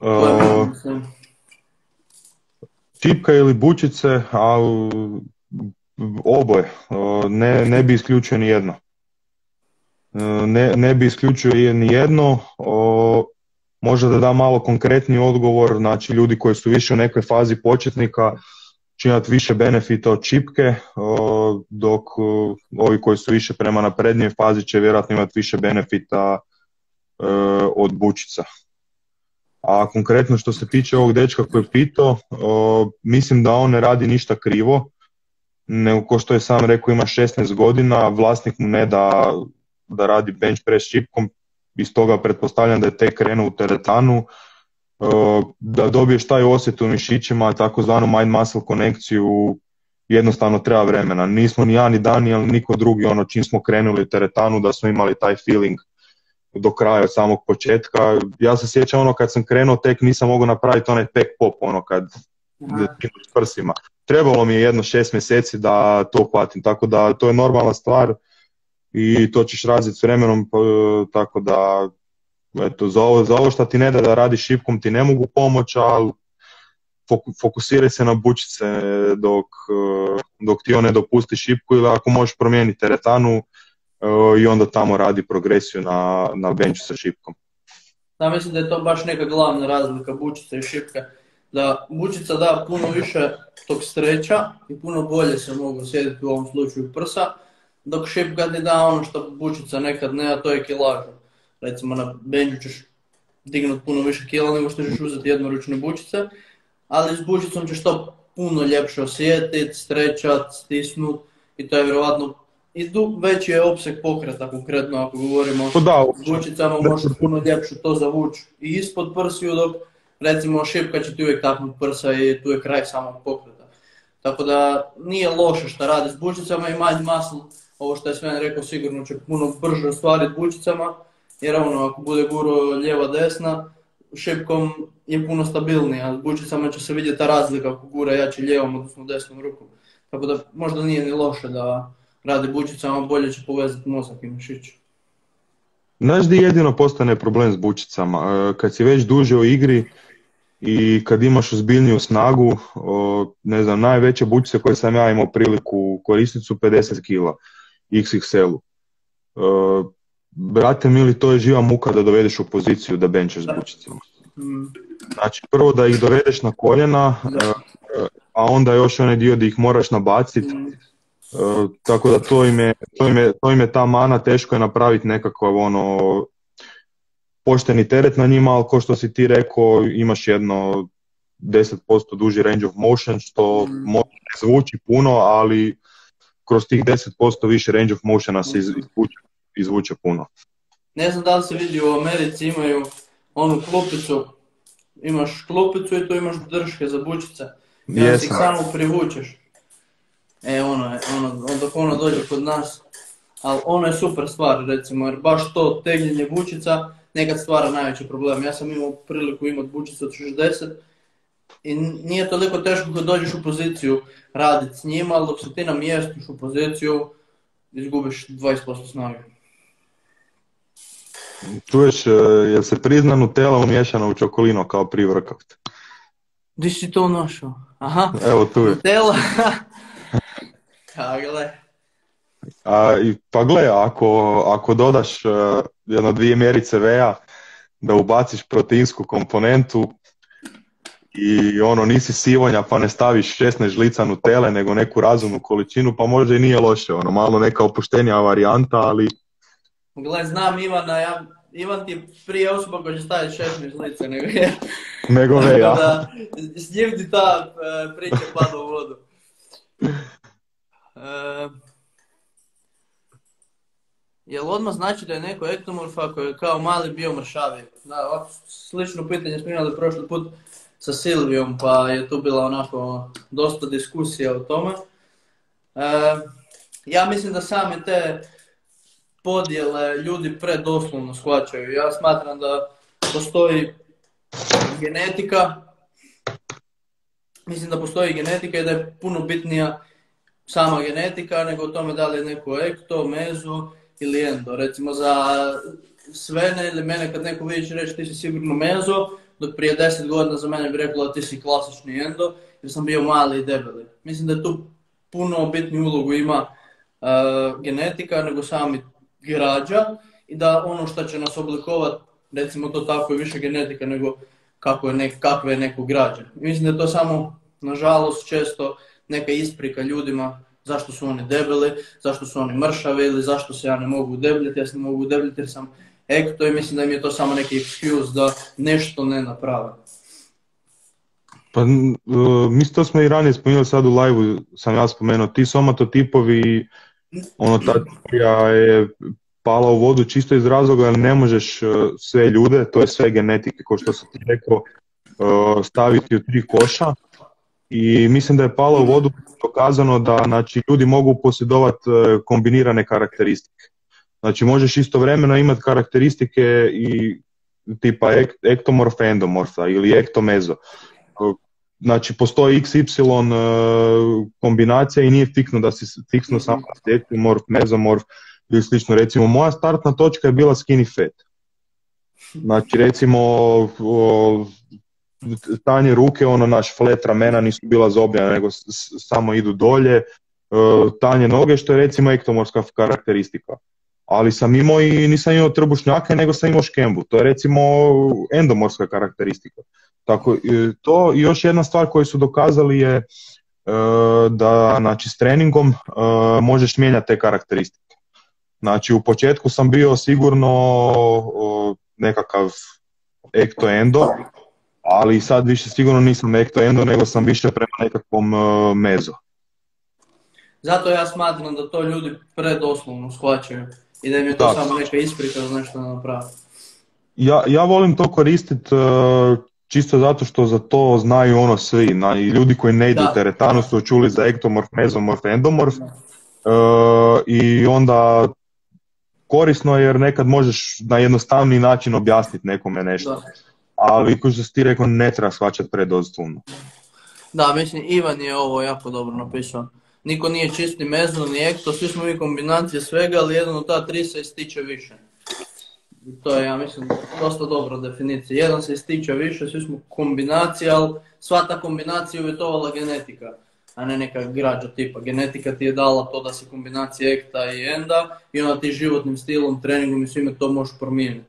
Uh, šipka ili bučice, a oboje. Ne, ne bi isključio ni jedno. Ne, ne bi isključio ni jedno. Možda da da malo konkretni odgovor, znači ljudi koji su više u nekoj fazi početnika, imati više benefita od čipke, dok ovi koji su više prema naprednijoj fazi će vjerojatno imati više benefita e, od bučica. A konkretno što se tiče ovog dečka koji je pitao, mislim da on ne radi ništa krivo, nego ko što je sam rekao ima 16 godina, vlasnik mu ne da, da radi bench press čipkom, iz toga pretpostavljam da je tek krenuo u teretanu, da dobiješ taj osjet u mišićima, takozvanu mind muscle konekciju, jednostavno treba vremena. Nismo ni ja ni Daniel, niko drugi, ono čim smo krenuli u teretanu da smo imali taj feeling do kraja od samog početka. Ja se sjećam ono kad sam krenuo tek nisam mogao napraviti onaj tek pop ono kad s prsima. Trebalo mi je jedno šest mjeseci da to hvatim, tako da to je normalna stvar i to ćeš razviti s vremenom, tako da eto, za ovo, za ovo što ti ne da da radiš šipkom ti ne mogu pomoći, ali fokusiraj se na bučice dok, dok ti on ne dopusti šipku ili ako možeš promijeniti teretanu e, i onda tamo radi progresiju na, na benchu sa šipkom. Da, mislim da je to baš neka glavna razlika bučice i šipke. Da bučica da puno više tog streća i puno bolje se mogu sjediti u ovom slučaju prsa, dok šipka ti da ono što bučica nekad ne, a to je kilaža recimo na benju ćeš dignuti puno više kila nego što ćeš uzeti jednoručne bučice, ali s bučicom ćeš to puno ljepše osjetiti, strećat, stisnut i to je vjerojatno i veći je opseg pokreta konkretno ako govorimo pa o bučicama možeš puno ljepše to zavući i ispod prsiju dok recimo šipka će ti uvijek taknut prsa i tu je kraj samog pokreta. Tako da nije loše što radi s bučicama i mind muscle, ovo što je Sven rekao sigurno će puno brže ostvariti bučicama, jer ono, ako bude guro lijeva desna, šipkom je puno stabilniji, a s bučicama će se vidjeti ta razlika ako gura jači lijevom odnosno desnom rukom. Tako da možda nije ni loše da radi bučicama, bolje će povezati mozak i mišić. Znaš di jedino postane problem s bučicama? E, kad si već duže u igri i kad imaš ozbiljniju snagu, ne znam, najveće bučice koje sam ja imao priliku koristiti su 50 kila XXL-u brate mili, to je živa muka da dovedeš u poziciju da benčeš s bučicama. Znači, prvo da ih dovedeš na koljena, eh, a onda još onaj dio da ih moraš nabaciti. Eh, tako da to im, je, to, im je, to im je ta mana, teško je napraviti nekakav ono pošteni teret na njima, ali ko što si ti rekao, imaš jedno 10% duži range of motion, što mm. može zvuči puno, ali kroz tih 10% više range of motiona se izvuče, izvuče puno. Ne znam da li se vidi u Americi imaju onu klupicu, imaš klupicu i tu imaš drške za bučice. I onda si ih samo privučeš. E, ono je, ono, dok ono dođe kod nas, ali ono je super stvar, recimo, jer baš to tegljenje bučica nekad stvara najveći problem. Ja sam imao priliku imati bučicu od 60 i nije toliko teško kad dođeš u poziciju raditi s njima, ali dok se ti namjestiš u poziciju, izgubiš 20% snage. Čuješ, e, je se prizna Nutella umješana u čokolino kao pri workout? Di si to našao? Aha, Evo tu je. Nutella. A, gle. A, i, pa gle, ako, ako dodaš uh, jedno dvije mjerice veja, da ubaciš proteinsku komponentu i ono nisi sivonja pa ne staviš 16 žlica Nutele nego neku razumnu količinu pa možda i nije loše, ono malo neka opuštenija varijanta, ali... Gle, znam Ivana, ja, Ivan ti prije osoba koja će staviti 16 žlica nego je. Nego veja. da, s njim ti ta e, priča pada u vodu. E, Jel odmah znači da je neko ektomorf ako je kao mali bio mršavi? Da, slično pitanje smo imali prošli put sa Silvijom, pa je tu bila onako dosta diskusija o tome. E, ja mislim da same te podjele ljudi predoslovno shvaćaju. Ja smatram da postoji genetika, mislim da postoji genetika i da je puno bitnija sama genetika nego o tome da li je neko ekto, mezo ili endo. Recimo za Svene ili mene kad neko vidiš reći ti si sigurno mezo, dok prije deset godina za mene bi rekla ti si klasični endo, jer sam bio mali i debeli. Mislim da tu puno bitniju ulogu ima uh, genetika nego sami građa i da ono što će nas oblikovati, recimo to tako je više genetika nego kako je nek, kakve je neko građa. Mislim da je to samo, nažalost, često neka isprika ljudima zašto su oni debeli, zašto su oni mršavi ili zašto se ja ne mogu debljati, ja se ne mogu debljati jer sam ekto i mislim da im je to samo neki excuse da nešto ne naprave. Pa, uh, mi to smo i ranije spomenuli sad u live sam ja spomenuo, ti somatotipovi, ono ta teorija je pala u vodu čisto iz razloga jer ne možeš uh, sve ljude, to je sve genetike, kao što sam ti rekao, uh, staviti u tri koša i mislim da je pala u vodu dokazano da znači, ljudi mogu posjedovati uh, kombinirane karakteristike. Znači možeš istovremeno imati karakteristike i tipa ektomorfa, endomorfa ili ektomezo. Znači postoji XY e, kombinacija i nije fiksno da si fiksno samo ektomorf, mezomorf ili slično. Recimo moja startna točka je bila skinny fat. Znači recimo tanje ruke, ono naš flet ramena nisu bila zobljena nego samo idu dolje, e, tanje noge što je recimo ektomorska karakteristika ali sam imao i nisam imao trbušnjake, nego sam imao škembu. To je recimo endomorska karakteristika. Tako, to i još jedna stvar koju su dokazali je e, da znači, s treningom e, možeš mijenjati te karakteristike. Znači u početku sam bio sigurno nekakav ektoendo, ali sad više sigurno nisam ektoendo, nego sam više prema nekakvom e, mezo. Zato ja smatram da to ljudi predoslovno shvaćaju i da im je to samo neka isprika za nešto napravi. Ja, ja volim to koristiti čisto zato što za to znaju ono svi. Na, I ljudi koji ne idu u teretanu su čuli za ektomorf, mezomorf, endomorf. Uh, I onda korisno jer nekad možeš na jednostavni način objasniti nekome nešto. Da. Ali kao što si ti rekao, ne treba shvaćati predozvunno. Da, mislim, Ivan je ovo jako dobro napisao niko nije čisti mezno ni ekto, svi smo mi kombinacije svega, ali jedan od ta tri se ističe više. To je, ja mislim, dosta dobra definicija. Jedan se ističe više, svi smo kombinacije, ali sva ta kombinacija uvjetovala genetika, a ne neka građa tipa. Genetika ti je dala to da se kombinacija ekta i enda i onda ti životnim stilom, treningom i svime to možeš promijeniti.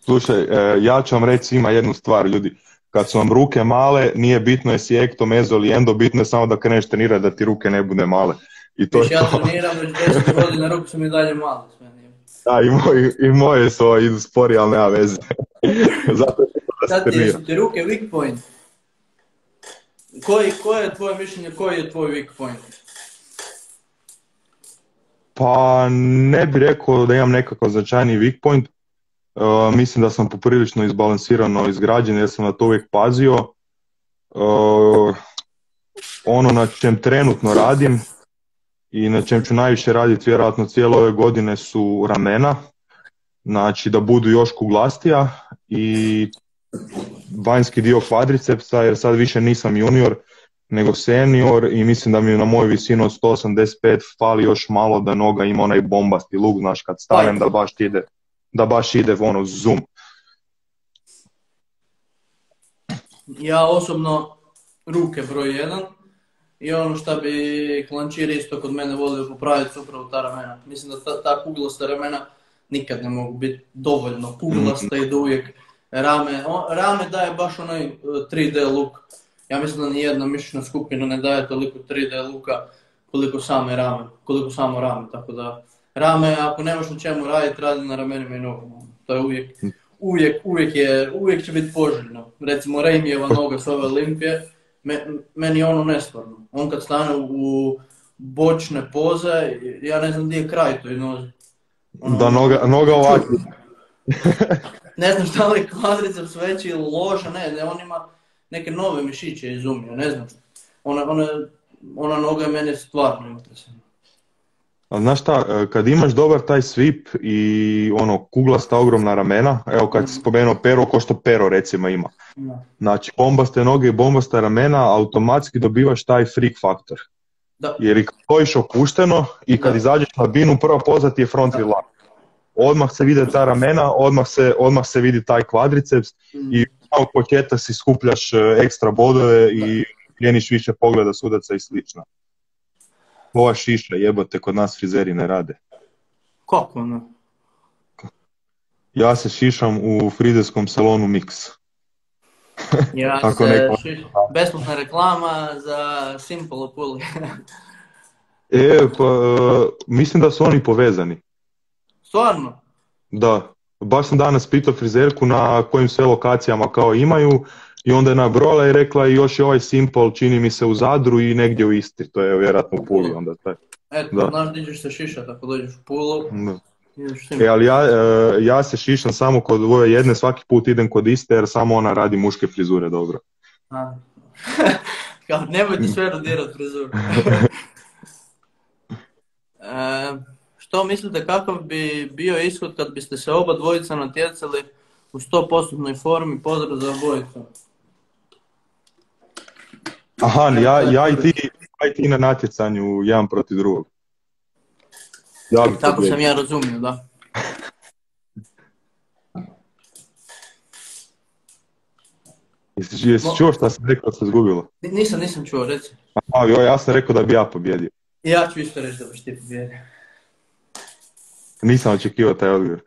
Slušaj, e, ja ću vam reći ima jednu stvar, ljudi kad su vam ruke male, nije bitno jesi ekto, mezo ili endo, bitno je samo da kreneš trenirati da ti ruke ne bude male. I to je ja to. treniram već 10 godina, ruke su mi dalje male. Da, i, moj, i moje su ovo, idu spori, ali nema veze. Zato Sad ti, su ti ruke weak point? Koji, koje je tvoje mišljenje, koji je tvoj weak point? Pa ne bih rekao da imam nekakav značajni weak point. Uh, mislim da sam poprilično izbalansirano izgrađen jer sam na to uvijek pazio. Uh, ono na čem trenutno radim i na čem ću najviše raditi vjerojatno cijelo ove godine su ramena. Znači da budu još kuglastija i vanjski dio kvadricepsa jer sad više nisam junior nego senior i mislim da mi na moju visinu od 185 fali još malo da noga ima onaj bombasti luk, znaš kad stavim da baš ide, da baš ide ono zoom. Ja osobno ruke broj jedan i ono što bi klančir isto kod mene volio popraviti upravo ta ramena. Mislim da ta, ta kuglasta ramena nikad ne mogu biti dovoljno kuglasta i da uvijek rame, rame daje baš onaj 3D e, luk. Ja mislim da nijedna mišićna skupina ne daje toliko 3D luka koliko same rame, koliko samo rame, tako da rame ako nemaš na čemu raditi, radi na ramenima i nogama. To je uvijek, uvijek, uvijek, je, uvijek će biti poželjno. Recimo Rejmijeva noga s ove Olimpije, meni je ono nestvarno. On kad stane u bočne poze, ja ne znam gdje je kraj toj nozi. Ono, da noga, noga ovako. ne znam šta li kvadriceps veći ili loša, ne, ne, on ima neke nove mišiće izumio, ne znam. Ona, ona, ona noga je mene stvarno impresivna. A znaš šta, e, kad imaš dobar taj sweep i ono kuglasta ogromna ramena, evo kad si spomenuo pero, ko što pero recimo ima. Znači bombaste noge i bombaste ramena, automatski dobivaš taj freak faktor. Da. Jer i kad stojiš opušteno i kad izađeš na binu, prva poza ti je front relax. Odmah se vide ta ramena, odmah se, odmah se vidi taj kvadriceps mm. i od početka si skupljaš e, ekstra bodove i pljeniš više pogleda sudaca i slično. Ova šiša jebote, kod nas frizeri ne rade. Kako ono? Ja se šišam u frizerskom salonu Mix. Ja Tako se Besplatna reklama za Simple Puli. e, pa, e, mislim da su oni povezani. Stvarno? Da. Baš sam danas pitao frizerku na kojim sve lokacijama kao imaju i onda je nabrojala i rekla i još je ovaj Simple čini mi se u Zadru i negdje u Istri, to je vjerojatno u Puli onda taj. Eto, da. znaš gdje ćeš se šišati ako dođeš u Pulu. Da. E, ali ja, e, ja se šišam samo kod ove jedne, svaki put idem kod iste jer samo ona radi muške frizure dobro. Kao, nemoj ti sve rodirat frizuru. e, što mislite kakav bi bio ishod kad biste se oba dvojica natjecali u 100% formi? Pozdrav za obojicu. Aha, ja, ja, i ti, ja i ti na natjecanju jedan protiv drugog. Ja Tako sam ja razumio, da. Jesi, jesi čuo šta sam rekao da se izgubilo? Nisam, nisam čuo, reci. Aha, ja sam rekao da bi ja pobjedio. Ja ću isto reći da biš ti pobjedio. Nisam očekivao taj odgovor.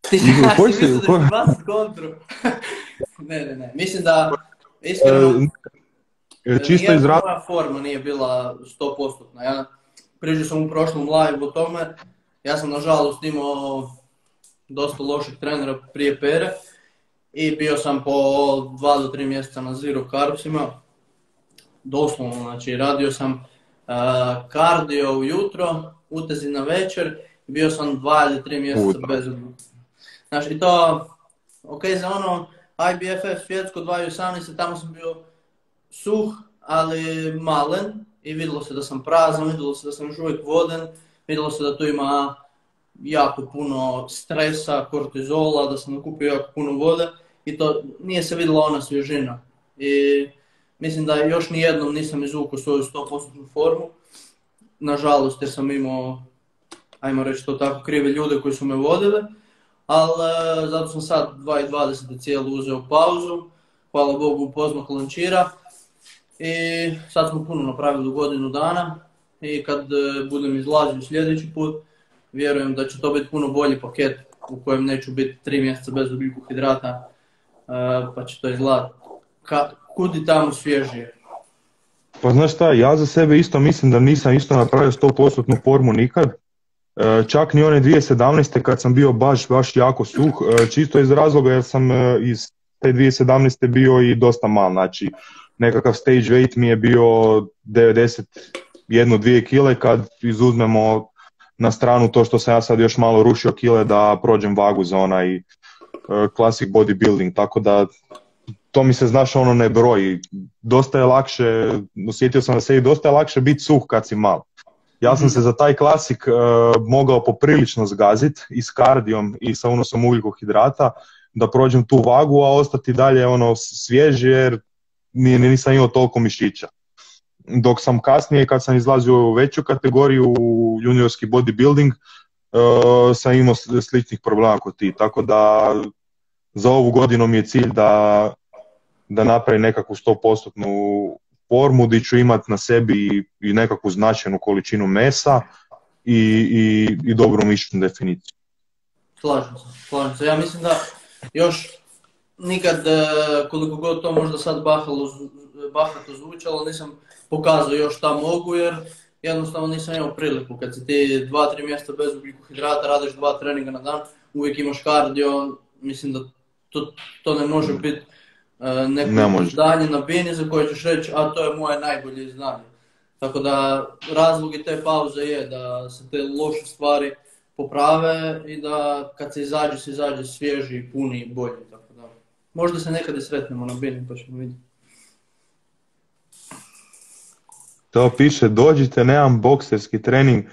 Ti si mislio da ću kontru. ne, ne, ne. Mislim da, iskreno, e, čisto iz Moja forma nije bila 100%. Ja pričao sam u prošlom live o tome. Ja sam nažalost imao dosta loših trenera prije Pere i bio sam po dva do tri mjeseca na zero carbsima. Doslovno, znači radio sam uh, kardio ujutro, utezi na večer i bio sam dva ili tri mjeseca bez Znači to, ok, za ono IBFF svjetsko 2018, tamo sam bio suh, ali malen. I vidjelo se da sam prazan, vidjelo se da sam još uvijek voden, vidjelo se da tu ima jako puno stresa, kortizola, da sam nakupio jako puno vode. I to nije se vidjela ona svježina. I mislim da još ni jednom nisam izvukao svoju 100% formu, nažalost jer sam imao, ajmo reći to tako, krive ljude koji su me vodili, ali e, zato sam sad 2020. cijelu uzeo pauzu, hvala Bogu upoznao klančira i sad smo puno napravili u godinu dana i kad e, budem izlazio sljedeći put, vjerujem da će to biti puno bolji paket u kojem neću biti tri mjeseca bez ugljikohidrata, e, pa će to izgledati kudi tamo svježije. Pa znaš šta, ja za sebe isto mislim da nisam isto napravio 100% formu nikad, e, čak ni one 2017. kad sam bio baš, baš jako suh, čisto iz razloga jer sam iz te 2017. bio i dosta mal, znači nekakav stage weight mi je bio 91 dvije kile kad izuzmemo na stranu to što sam ja sad još malo rušio kile da prođem vagu za onaj uh, classic bodybuilding, tako da to mi se znaš ono ne broji. Dosta je lakše, osjetio sam da se dosta je lakše biti suh kad si mal. Ja sam se za taj klasik uh, mogao poprilično zgazit i s kardijom i sa unosom ugljikohidrata da prođem tu vagu, a ostati dalje ono svjež jer nisam imao toliko mišića. Dok sam kasnije, kad sam izlazio u veću kategoriju, u juniorski bodybuilding, uh, sam imao sličnih problema kod ti. Tako da za ovu godinu mi je cilj da, da napravim nekakvu 100% formu gdje ću imati na sebi i nekakvu značajnu količinu mesa i, i, i dobru mišljenu definiciju. Slažem se, slažem se. Ja mislim da još nikad, e, koliko god to možda sad bahalo, bahato zvučalo, nisam pokazao još šta mogu jer jednostavno nisam imao priliku. Kad si ti dva, tri mjesta bez ugljikohidrata, radiš dva treninga na dan, uvijek imaš kardio, mislim da to, to ne može biti uh, neko zdanje na bini za koje ćeš reći, a to je moje najbolje znanje. Tako da razlog te pauze je da se te loše stvari poprave i da kad se izađe, se izađe svježi, puni i bolji. Možda se nekad i sretnemo na bini pa ćemo vidjeti. To piše, dođite, nemam bokserski trening,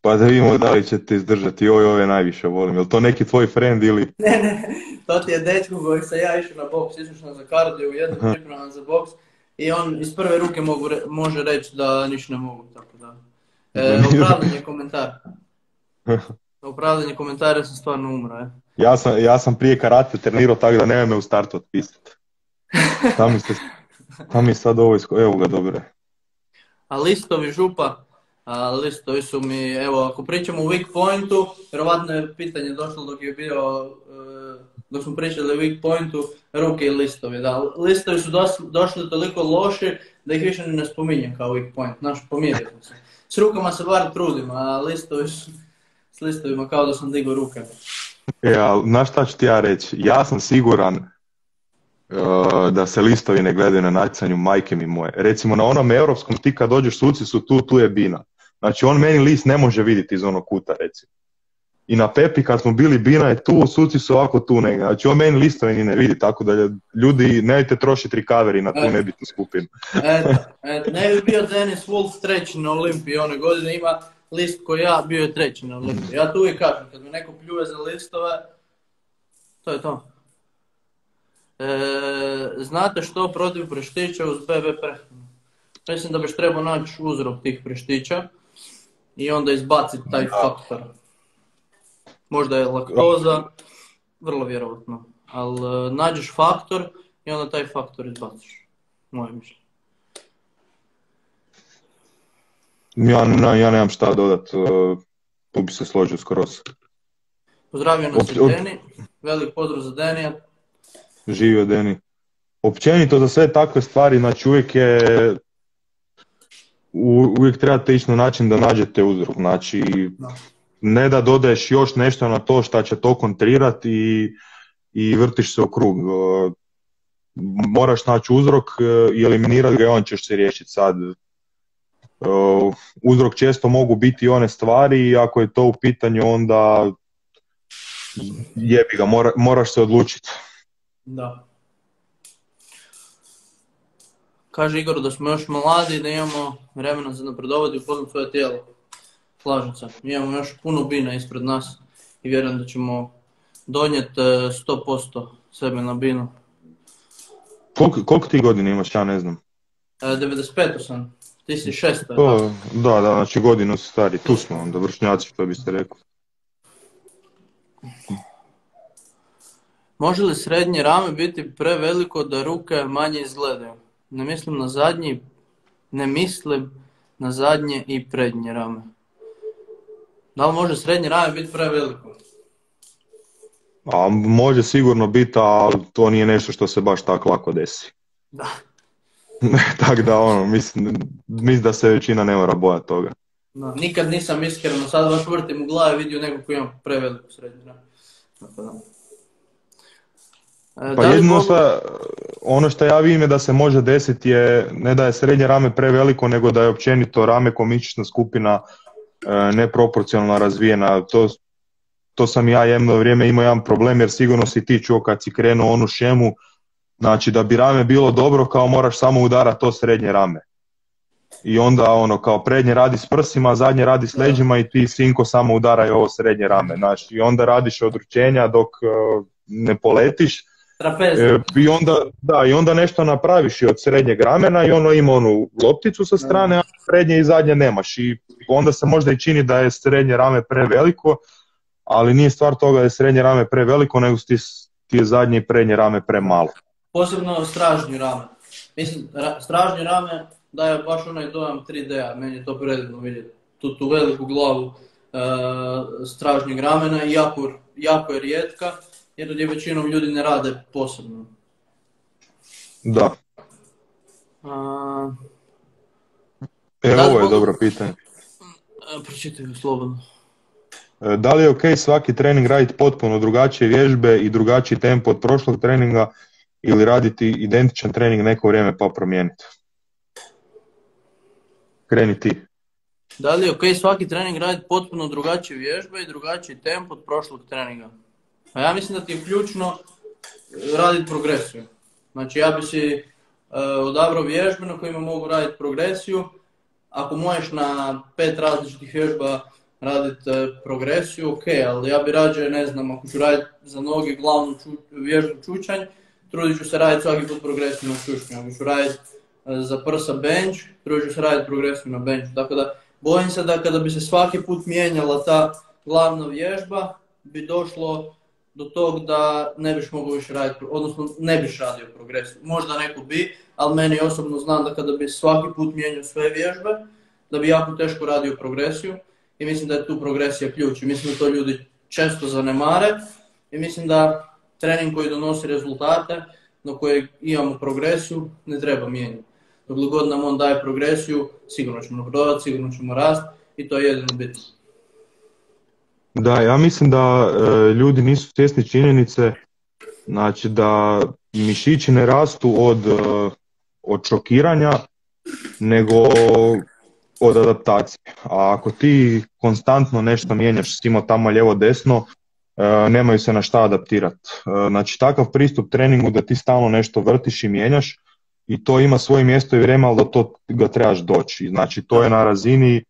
pa da vidimo da li ćete izdržati. Joj, ove najviše volim. Je to neki tvoj friend ili... Ne, ne, to ti je dečko koji se ja išao na boks, išao sam za kardio, jednom pripremam za boks i on iz prve ruke mogu može reći da ništa ne mogu, tako da. E, opravdanje komentar. Opravdanje komentara sam stvarno umro, je. Ja sam, ja sam prije karate trenirao tako da nema me u startu otpisati. Tam mi, se, tam mi sad ovo isko... Evo ga, dobro. A listovi župa, a listovi su mi, evo, ako pričamo u weak pointu, vjerovatno je pitanje došlo dok je bio, e, dok smo pričali o weak pointu, ruke i listovi. Da, listovi su došli toliko loši da ih više ne spominjem kao weak point, znaš, pomirio se. S rukama se bar trudim, a listovi su s listovima kao da sam digao ruke. E, ali znaš šta ću ti ja reći? Ja sam siguran uh, da se listovi ne gledaju na natjecanju majke mi moje. Recimo na onom europskom ti kad dođeš suci su tu, tu je bina. Znači on meni list ne može vidjeti iz onog kuta recimo. I na Pepi kad smo bili bina je tu, suci su ovako tu negdje. Znači on meni listovi ni ne vidi, tako da ljudi nemojte trošiti recovery na tu e. nebitnu skupinu. eto, eto, ne bi bio Dennis Wolf treći na Olimpiji one godine, ima list koji ja bio je treći na Olimpiji. Ja tu uvijek kažem, kad me neko pljuje za listove, to je to. E, znate što protiv preštića uz BB prehranu? Mislim da biš trebao naći uzrok tih preštića i onda izbaciti taj faktor. Možda je laktoza, vrlo vjerovatno. Ali e, nađeš faktor i onda taj faktor izbaciš. Moje mišljenje. Ja, ja nemam šta dodat, e, tu bi se složio skroz. Pozdravio nas Op, Deni, velik pozdrav za Denija. Živio Deni. Općenito za sve takve stvari, znači uvijek je uvijek trebate ići na način da nađete uzrok. Znači, ne da dodaješ još nešto na to šta će to kontrirati i, i vrtiš se u krug. E, moraš naći uzrok e, i eliminirati ga i on ćeš se riješiti sad uzrok često mogu biti one stvari i ako je to u pitanju onda jebi ga, mora, moraš se odlučiti. Da. Kaže Igor da smo još mladi, da imamo vremena za napredovati i upoznat svoje tijelo. Slažem se. Imamo još puno bina ispred nas i vjerujem da ćemo donijeti 100% uh, sebe na binu. Koliko, koliko ti godina imaš, ja ne znam? 95 uh, sam. Ti si šest. To, da, da, znači godinu stari. Tu smo onda, vršnjaci, što biste rekli. Može li srednje rame biti preveliko da ruke manje izgledaju? Ne mislim na zadnji, ne mislim na zadnje i prednje rame. Da li može srednje rame biti preveliko? A može sigurno biti, ali to nije nešto što se baš tako lako desi. Da. Tako da ono, mislim, mislim da se većina ne mora bojati toga. No, nikad nisam iskreno, sad baš vrtim u glavi vidio nekog koji ima preveliku srednju. E, pa jedino mogu... ono što ja vidim je da se može desiti je ne da je srednje rame preveliko, nego da je općenito rame komičična skupina e, neproporcionalno razvijena. To, to sam ja jedno vrijeme imao jedan problem jer sigurno si ti čuo kad si krenuo onu šemu, znači da bi rame bilo dobro kao moraš samo udarati to srednje rame. I onda ono kao prednje radi s prsima, zadnje radi s leđima i ti sinko samo udaraj ovo srednje rame. Znači, I onda radiš odručenja dok e, ne poletiš E, I onda, da, I onda nešto napraviš i od srednjeg ramena i ono ima onu lopticu sa strane, a srednje i zadnje nemaš. I onda se možda i čini da je srednje rame preveliko, ali nije stvar toga da je srednje rame preveliko, nego ti, ti je zadnje i prednje rame premalo. Posebno stražnje rame. Mislim, ra, stražnje rame daje baš onaj dojam 3D-a, meni je to predivno vidjeti. Tu, tu veliku glavu uh, stražnjeg ramena i jako, jako je rijetka jer gdje većinom ljudi ne rade posebno. Da. A... E, ovo je dobro pitanje. Pročitaj slobodno. E, da li je ok svaki trening raditi potpuno drugačije vježbe i drugačiji tempo od prošlog treninga ili raditi identičan trening neko vrijeme pa promijeniti? Kreni ti. Da li je ok svaki trening raditi potpuno drugačije vježbe i drugačiji tempo od prošlog treninga? A ja mislim da ti je ključno raditi progresiju. Znači ja bi si uh, odabrao vježbe na kojima mogu raditi progresiju. Ako možeš na pet različitih vježba raditi uh, progresiju, ok, ali ja bi rađe, ne znam, ako ću raditi za noge glavnu vježbu čučanj, trudit ću se raditi svaki put progresiju na čučnju. Ako ću raditi uh, za prsa bench, trudit ću se raditi progresiju na benchu. Tako da bojim se da kada bi se svaki put mijenjala ta glavna vježba, bi došlo do tog da ne biš mogao više raditi, odnosno ne biš radio progresiju. Možda neko bi, ali meni osobno znam da kada bi svaki put mijenjao sve vježbe, da bi jako teško radio progresiju i mislim da je tu progresija ključ i mislim da to ljudi često zanemare i mislim da trening koji donosi rezultate, na koje imamo progresiju, ne treba mijenjati. Dok god nam on daje progresiju, sigurno ćemo napredovati, sigurno ćemo rast i to je jedino bitno. Da, ja mislim da e, ljudi nisu svjesni činjenice znači da mišići ne rastu od, e, od šokiranja nego od adaptacije. A ako ti konstantno nešto mijenjaš simo tamo lijevo desno, nemaju se na šta adaptirati. Znači takav pristup treningu da ti stalno nešto vrtiš i mijenjaš i to ima svoje mjesto i vrijeme, ali da to ga trebaš doći. Znači to je na razini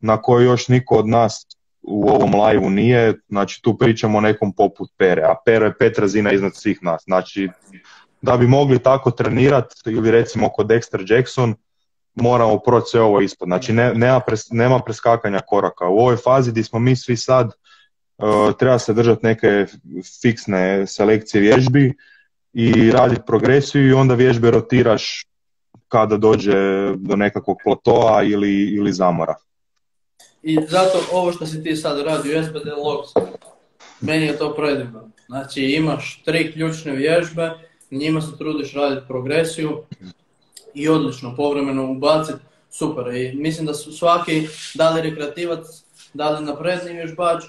na kojoj još niko od nas u ovom live nije, znači tu pričamo o nekom poput Pere, a Pere je pet razina iznad svih nas. Znači, da bi mogli tako trenirati, ili recimo kod Dexter Jackson, moramo proći sve ovo ispod. Znači, ne, nema, nema preskakanja koraka. U ovoj fazi gdje smo mi svi sad, treba se držati neke fiksne selekcije vježbi i raditi progresiju i onda vježbe rotiraš kada dođe do nekakvog platoa ili, ili zamora. I zato ovo što si ti sad radio u SBD Logs, meni je to predivno. Znači imaš tri ključne vježbe, njima se trudiš raditi progresiju i odlično povremeno ubaciti, super. I mislim da su svaki, da li rekreativac, da li napredni vježbač, e,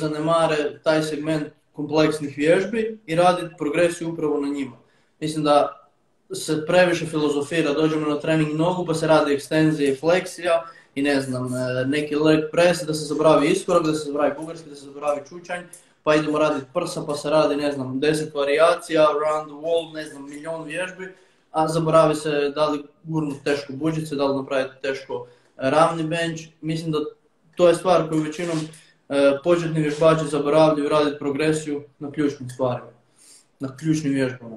zanemare taj segment kompleksnih vježbi i raditi progresiju upravo na njima. Mislim da se previše filozofira, dođemo na trening nogu pa se radi ekstenzija i fleksija i ne znam, e, neki leg press, da se zabravi iskorak, da se zabravi bugarski, da se zabravi čučanj, pa idemo raditi prsa, pa se radi, ne znam, deset varijacija, round the wall, ne znam, milion vježbi, a zaboravi se da li gurnuti teško buđice, da li napraviti teško ravni bench. Mislim da to je stvar koju većinom e, početni vježbači zaboravljaju raditi progresiju na ključnim stvarima, na ključnim vježbama.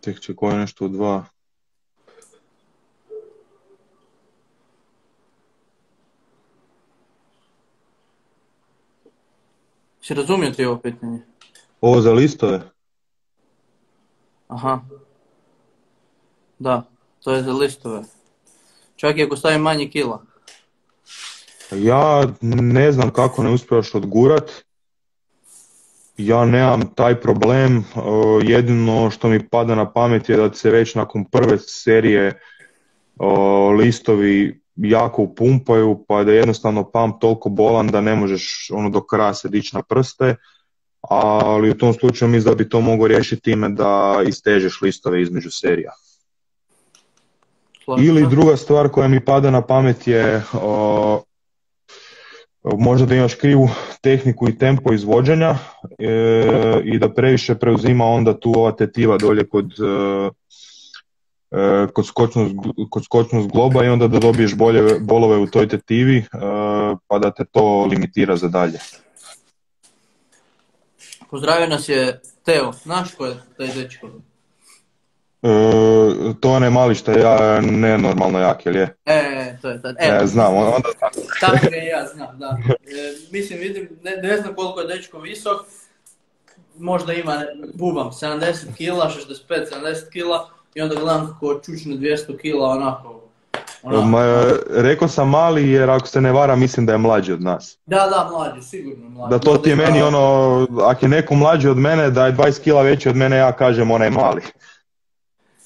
Tek će koje nešto u dva. Si razumio ti ovo pitanje? Ovo za listove? Aha. Da, to je za listove. Čak i ako stavi manje kila. Ja ne znam kako ne uspijevaš odgurat, ja nemam taj problem, jedino što mi pada na pamet je da se već nakon prve serije listovi jako upumpaju, pa da je jednostavno pump toliko bolan da ne možeš ono do kraja se dići na prste ali u tom slučaju mislim da bi to mogao riješiti time da istežeš listove između serija. Ili druga stvar koja mi pada na pamet je o, možda da imaš krivu tehniku i tempo izvođenja e, i da previše preuzima onda tu ova tetiva dolje kod, e, e kod, skočnog, kod skočnog globa i onda da dobiješ bolje bolove u toj tetivi e, pa da te to limitira za dalje. Pozdravio nas je Teo, znaš ko je taj dečko? E, to je mali što je ja nenormalno jak, jel je? E, to je to. E, znam, onda znam. Tako ga ja znam, da. E, mislim, vidim, ne, ne znam koliko je dečko visok, možda ima, bubam, 70 kila, 65, 70 kila i onda gledam kako čučne 200 kila, onako, Ma, rekao sam mali jer ako se ne vara mislim da je mlađi od nas. Da, da, mlađi, sigurno mlađi. Da to ti je meni ono, ako je neko mlađi od mene, da je 20 kila veći od mene, ja kažem onaj mali.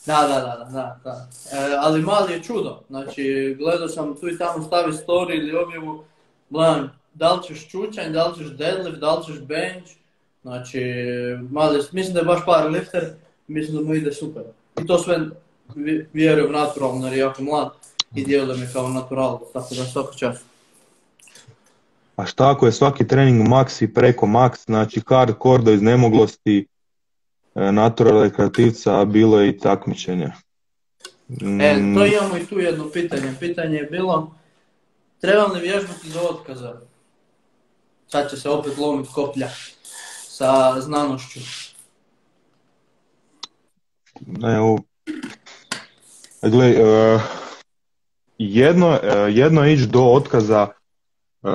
Da, da, da, da, da. E, ali mali je čudo. Znači, gledao sam tu i tamo stavi story ili objavu, gledam, da li ćeš čučanj, da li ćeš deadlift, da li ćeš bench. Znači, mali, mislim da je baš par lifter, mislim da mu ide super. I to sve vjerujem naturalno jer je jako mlad i djeluje mi kao natural, tako da svaka čast. A šta ako je svaki trening max i preko max, znači hardcore do iznemoglosti, e, natural rekreativca, a bilo je i takmičenje? E, to mm. imamo i tu jedno pitanje. Pitanje je bilo, trebam li vježbati za otkaza? Sad će se opet lomiti koplja sa znanošću. Evo, gle, uh, jedno, e, jedno je ići do otkaza e,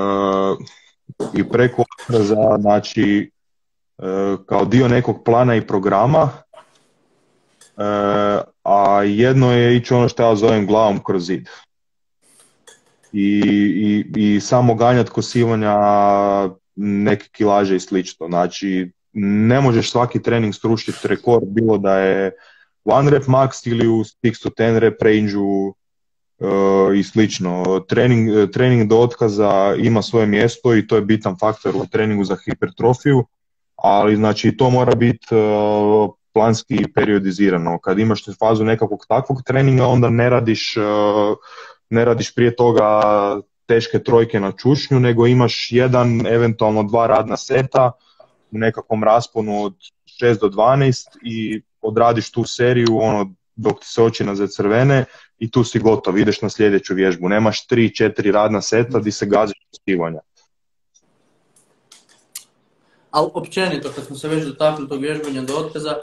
i preko otkaza, znači e, kao dio nekog plana i programa, a jedno je ići ono što ja zovem glavom kroz zid. I, i, i samo ganjat kosivanja neke kilaže i slično. Znači, ne možeš svaki trening strušiti rekord, bilo da je one rep max ili u 6 to 10 rep range i slično. Trening, trening do otkaza ima svoje mjesto i to je bitan faktor u treningu za hipertrofiju, ali znači to mora biti e, planski periodizirano. Kad imaš fazu nekakvog takvog treninga, onda ne radiš, e, ne radiš prije toga teške trojke na čušnju, nego imaš jedan, eventualno dva radna seta u nekakvom rasponu od 6 do 12 i odradiš tu seriju ono dok ti se oči na crvene i tu si gotov, ideš na sljedeću vježbu. Nemaš tri, četiri radna seta di se gaziš skivanja. Ali općenito, kad smo se već dotakli tog vježbanja do otkaza,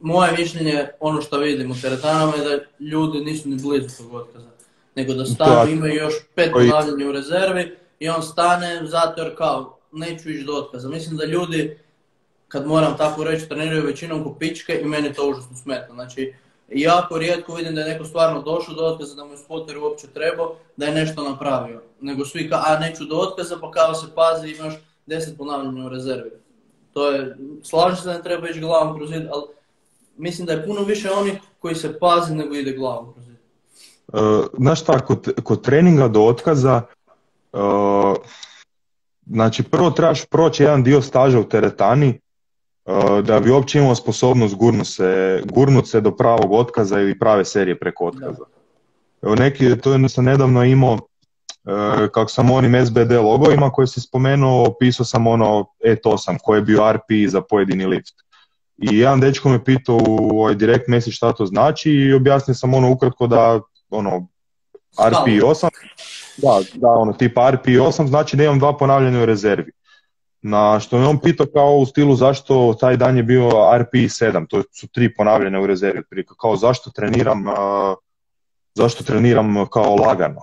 moje mišljenje, ono što vidim u teretanama je da ljudi nisu ni blizu tog otkaza. Nego da stanu, imaju još pet ponavljanja u rezervi i on stane zato jer kao, neću ići do otkaza. Mislim da ljudi, kad moram tako reći, treniraju većinom po pičke i meni to užasno smeta. Znači, jako rijetko vidim da je neko stvarno došao do otkaza, da mu je spoter uopće trebao, da je nešto napravio. Nego svi kao, a neću do otkaza, pa kao se pazi, imaš deset ponavljanja u rezervi. To je, slažem se da ne treba ići glavom kroz zid, ali mislim da je puno više onih koji se pazi nego ide glavom kroz zid. Uh, znaš šta, kod, kod treninga do otkaza, uh, znači prvo trebaš proći jedan dio staža u teretani, Uh, da bi uopće imao sposobnost gurnut se, gurnut se do pravog otkaza ili prave serije preko otkaza. Evo neki, to sam nedavno imao, kako sam onim SBD logovima koje si spomenuo, opisao sam ono E8 koji je bio RP za pojedini lift. I jedan dečko me pitao u ovaj direct message šta to znači i objasnio sam ono ukratko da ono RP8, da, da ono tipa RP8 znači da imam dva ponavljanja u rezervi. Na što me on pitao kao u stilu zašto taj dan je bio RP7, to su tri ponavljanja u rezervi, kao zašto treniram, zašto treniram kao lagano.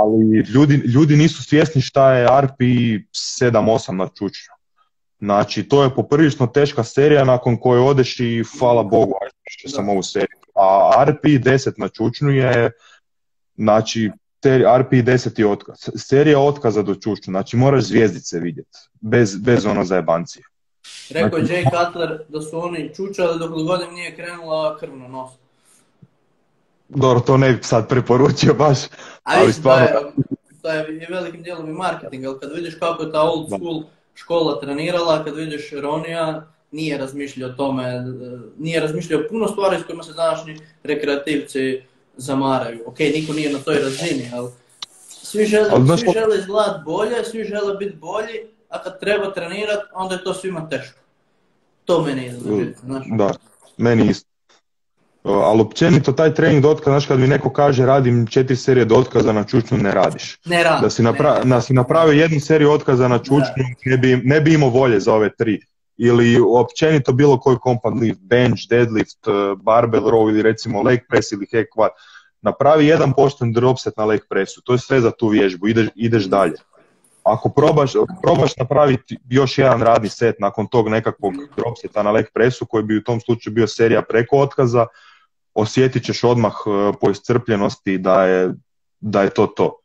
Ali ljudi, ljudi nisu svjesni šta je RP7-8 na čučnju. Znači, to je poprilično teška serija nakon koje odeš i hvala Bogu, što sam ovu seriju. A RP10 na čučnju je, znači, RP 10 je otkaz. Serija otkaza do čušću, znači moraš zvijezdice vidjeti, bez, bez ono zajebancije. Rekao je Jay Cutler da su oni čučali dok god im nije krenula krv na. Dobro, to ne bi sad preporučio baš, ali stvarno... To je, je velikim dijelom i marketing, ali kad vidiš kako je ta old school škola trenirala, kad vidiš Ronija, nije razmišljao o tome, e, nije razmišljao puno stvari s kojima se današnji rekreativci zamaraju. Ok, niko nije na toj razini, ali svi žele, svi žele izgledati bolje, svi žele biti bolji, a kad treba trenirati, onda je to svima teško. To meni je Da, meni isto. Ali općenito taj trening dotka, znaš kad mi neko kaže radim četiri serije dotkaza na čučnu, ne radiš. Ne. Da si, da si napravio jednu seriju otkaza na čučnu, ne bi, ne bi imao volje za ove tri. Ili općenito bilo koji compound lift, bench, deadlift, uh, barbell row ili recimo leg press ili hack quad. Napravi jedan pošten dropset na leg pressu, to je sve za tu vježbu, ideš, ideš dalje. Ako probaš, probaš napraviti još jedan radni set nakon tog nekakvog dropseta na leg pressu koji bi u tom slučaju bio serija preko otkaza, osjetit ćeš odmah e, po iscrpljenosti da je, da je to to.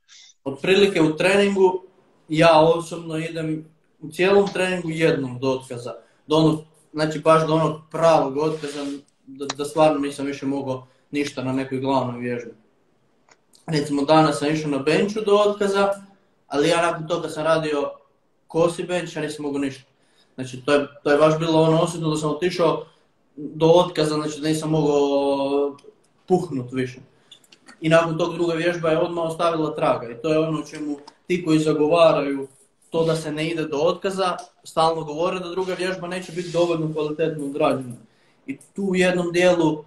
Otprilike u treningu ja osobno idem u cijelom treningu jednom do otkaza. Do onog, znači baš do onog pravog otkaza da, da stvarno nisam više mogao ništa na nekoj glavnoj vježbi. Recimo danas sam išao na benču do otkaza, ali ja nakon toga sam radio kosi bench, ja nisam mogao ništa. Znači to je, to je baš bilo ono osjetno da sam otišao do otkaza, znači da nisam mogao puhnut više. I nakon tog druga vježba je odmah ostavila traga i to je ono čemu ti koji zagovaraju to da se ne ide do otkaza, stalno govore da druga vježba neće biti dovoljno kvalitetno ugrađena. I tu u jednom dijelu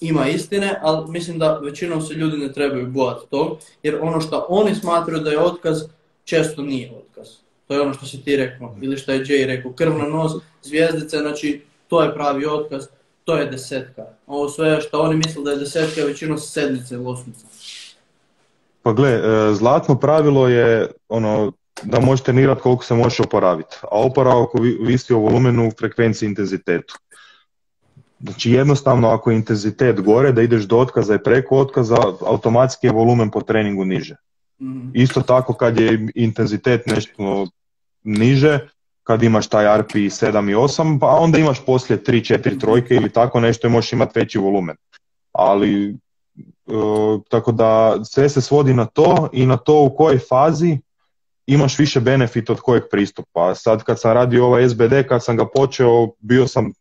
ima istine, ali mislim da većinom se ljudi ne trebaju bojati tog, jer ono što oni smatraju da je otkaz, često nije otkaz. To je ono što si ti rekao, ili što je Jay rekao, krv na nos, zvijezdice, znači to je pravi otkaz, to je desetka. Ovo sve što oni misle da je desetka je većinom sedmice i osmica. Pa gle, e, zlatno pravilo je ono da možeš trenirati koliko se možeš oporaviti, a oporavak visi o volumenu, frekvenciji, intenzitetu. Znači jednostavno ako je intenzitet gore, da ideš do otkaza i preko otkaza, automatski je volumen po treningu niže. Mhm. Isto tako kad je intenzitet nešto niže, kad imaš taj RP 7 i 8, pa onda imaš poslije 3, 4 trojke ili tako nešto i možeš imati veći volumen. Ali, e, tako da sve se svodi na to i na to u kojoj fazi imaš više benefit od kojeg pristupa. Sad kad sam radio ovaj SBD, kad sam ga počeo, bio sam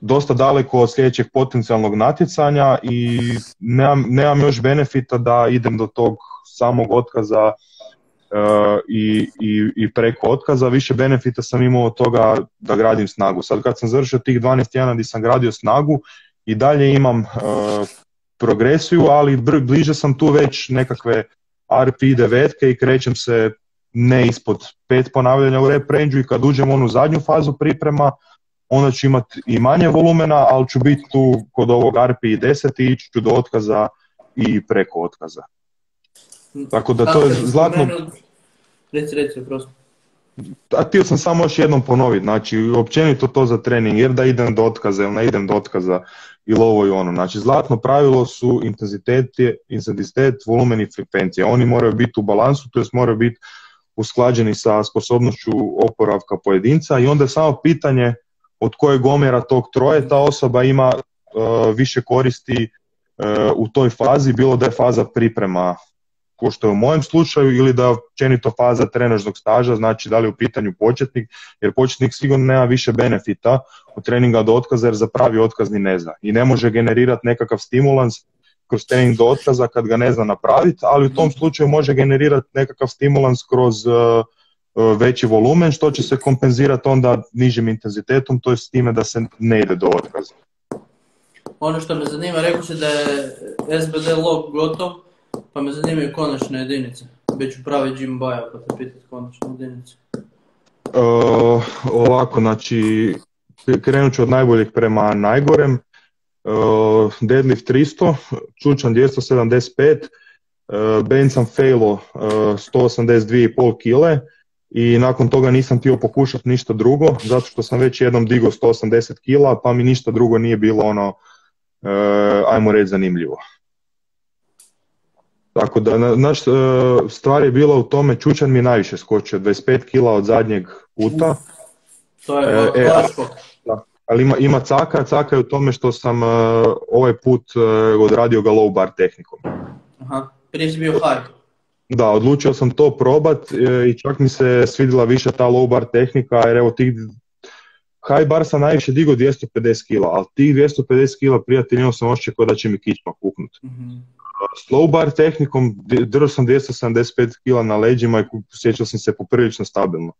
dosta daleko od sljedećeg potencijalnog natjecanja i nemam, nemam još benefita da idem do tog samog otkaza i, i, i, preko otkaza. Više benefita sam imao od toga da gradim snagu. Sad kad sam završio tih 12 tjedana gdje sam gradio snagu i dalje imam uh, progresiju, ali bliže sam tu već nekakve RP devetke i krećem se ne ispod pet ponavljanja u rep range i kad uđem u onu zadnju fazu priprema, onda ću imati i manje volumena, ali ću biti tu kod ovog RPI 10 i ići ću do otkaza i preko otkaza. Tako da to je zlatno... Reci, reci, prosto. A htio sam samo još jednom ponoviti, znači općenito to za trening, jer da idem do otkaza ili ne idem do otkaza ili ovo i ono. Znači zlatno pravilo su intenzitet, intenzitet volumen i frekvencija. Oni moraju biti u balansu, to jest moraju biti usklađeni sa sposobnošću oporavka pojedinca i onda je samo pitanje od kojeg omjera tog troje ta osoba ima e, više koristi e, u toj fazi, bilo da je faza priprema ko što je u mojem slučaju ili da općenito faza trenažnog staža, znači da li je u pitanju početnik, jer početnik sigurno nema više benefita od treninga do otkaza jer za pravi otkaz ni ne zna i ne može generirati nekakav stimulans kroz trening do otkaza kad ga ne zna napraviti, ali u tom slučaju može generirati nekakav stimulans kroz e, E, veći volumen, što će se kompenzirati onda nižim intenzitetom, to je s time da se ne ide do otkaza. Ono što me zanima, rekao si da je SBD log gotov, pa me zanimaju konačne jedinice. Već u pravi Jim Baja, pa te pitati konačne jedinice. Uh, ovako, znači, krenut ću od najboljeg prema najgorem. Uh, deadlift 300, čučan 275, uh, sam failo uh, 182,5 kile, i nakon toga nisam htio pokušati ništa drugo, zato što sam već jednom digao 180 kila, pa mi ništa drugo nije bilo ono, e, ajmo reći, zanimljivo. Tako da, naš e, stvar je bila u tome, Čučan mi najviše skočio, 25 kila od zadnjeg puta. To je e, ali ima, ima caka, caka je u tome što sam ovaj put odradio ga low bar tehnikom. Aha, prije si bio high. Da, odlučio sam to probat e, i čak mi se svidjela više ta low bar tehnika jer evo tih high bar sam najviše digao 250 kila, ali tih 250 kila prijatelj imao sam ošće da će mi kičma kuknut. mm Slow bar tehnikom držao sam 275 kila na leđima i sjećao sam se poprilično stabilno.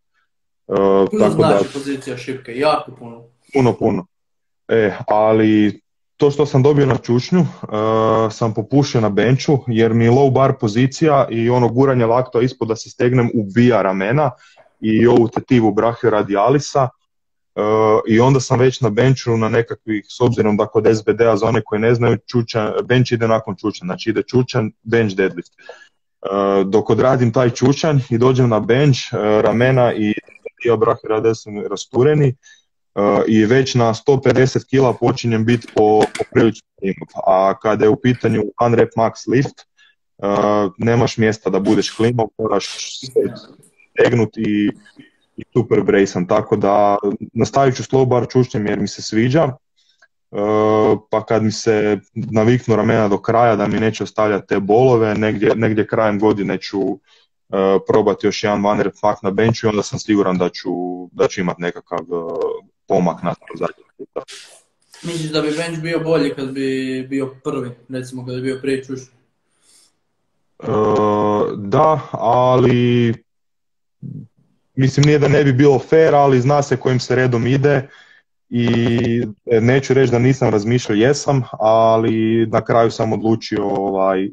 Uh, tako znači da, pozicija šipke, jako puno. Puno, puno. E, ali to što sam dobio na čušnju uh, sam popušio na benču jer mi low bar pozicija i ono guranje lakta ispod da se stegnem ubija ramena i ovu tetivu radijalisa uh, i onda sam već na benču na nekakvih, s obzirom da kod SBD-a za one koji ne znaju, čučan, bench ide nakon čučan, znači ide čučan, bench deadlift. Uh, dok odradim taj čučan i dođem na bench, ramena i dio radijalisa su rastureni, i već na 150 kila počinjem biti po, po prilično A kada je u pitanju unrep max lift, nemaš mjesta da budeš klimao, moraš tegnuti i, i super brejsan. Tako da nastavit ću slow bar čušnjem jer mi se sviđa. Uh, pa kad mi se naviknu ramena do kraja da mi neće ostavljati te bolove, negdje, negdje krajem godine ću uh, probati još jedan one rep na benchu i onda sam siguran da ću, da ću imati nekakav pomak na zadnji puta. Misliš da bi bench bio bolji kad bi bio prvi, recimo kad bi bio prije čuš? Da, ali mislim nije da ne bi bilo fair, ali zna se kojim se redom ide i e, neću reći da nisam razmišljao, jesam, ali na kraju sam odlučio ovaj,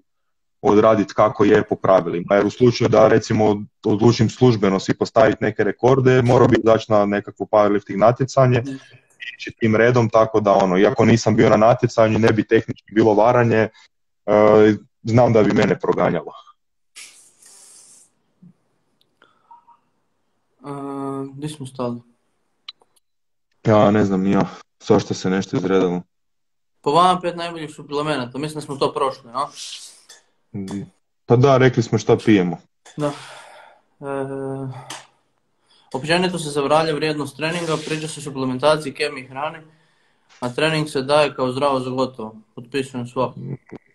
odraditi kako je po pravilima. Jer u slučaju da recimo odlučim službeno si postaviti neke rekorde, morao bi izaći na nekakvo powerlifting natjecanje ići tim redom, tako da ono, iako nisam bio na natjecanju, ne bi tehnički bilo varanje, e, znam da bi mene proganjalo. Gdje smo stali? Ja ne znam, ja. Svašta se nešto izredalo. Po vama pet najboljih suplemenata, mislim da smo to prošli, no? Pa da, rekli smo šta pijemo. Da. E, općenito se zavralja vrijednost treninga, priča se suplementaciji, kemiji hrane, a trening se daje kao zdravo za gotovo. Potpisujem svako.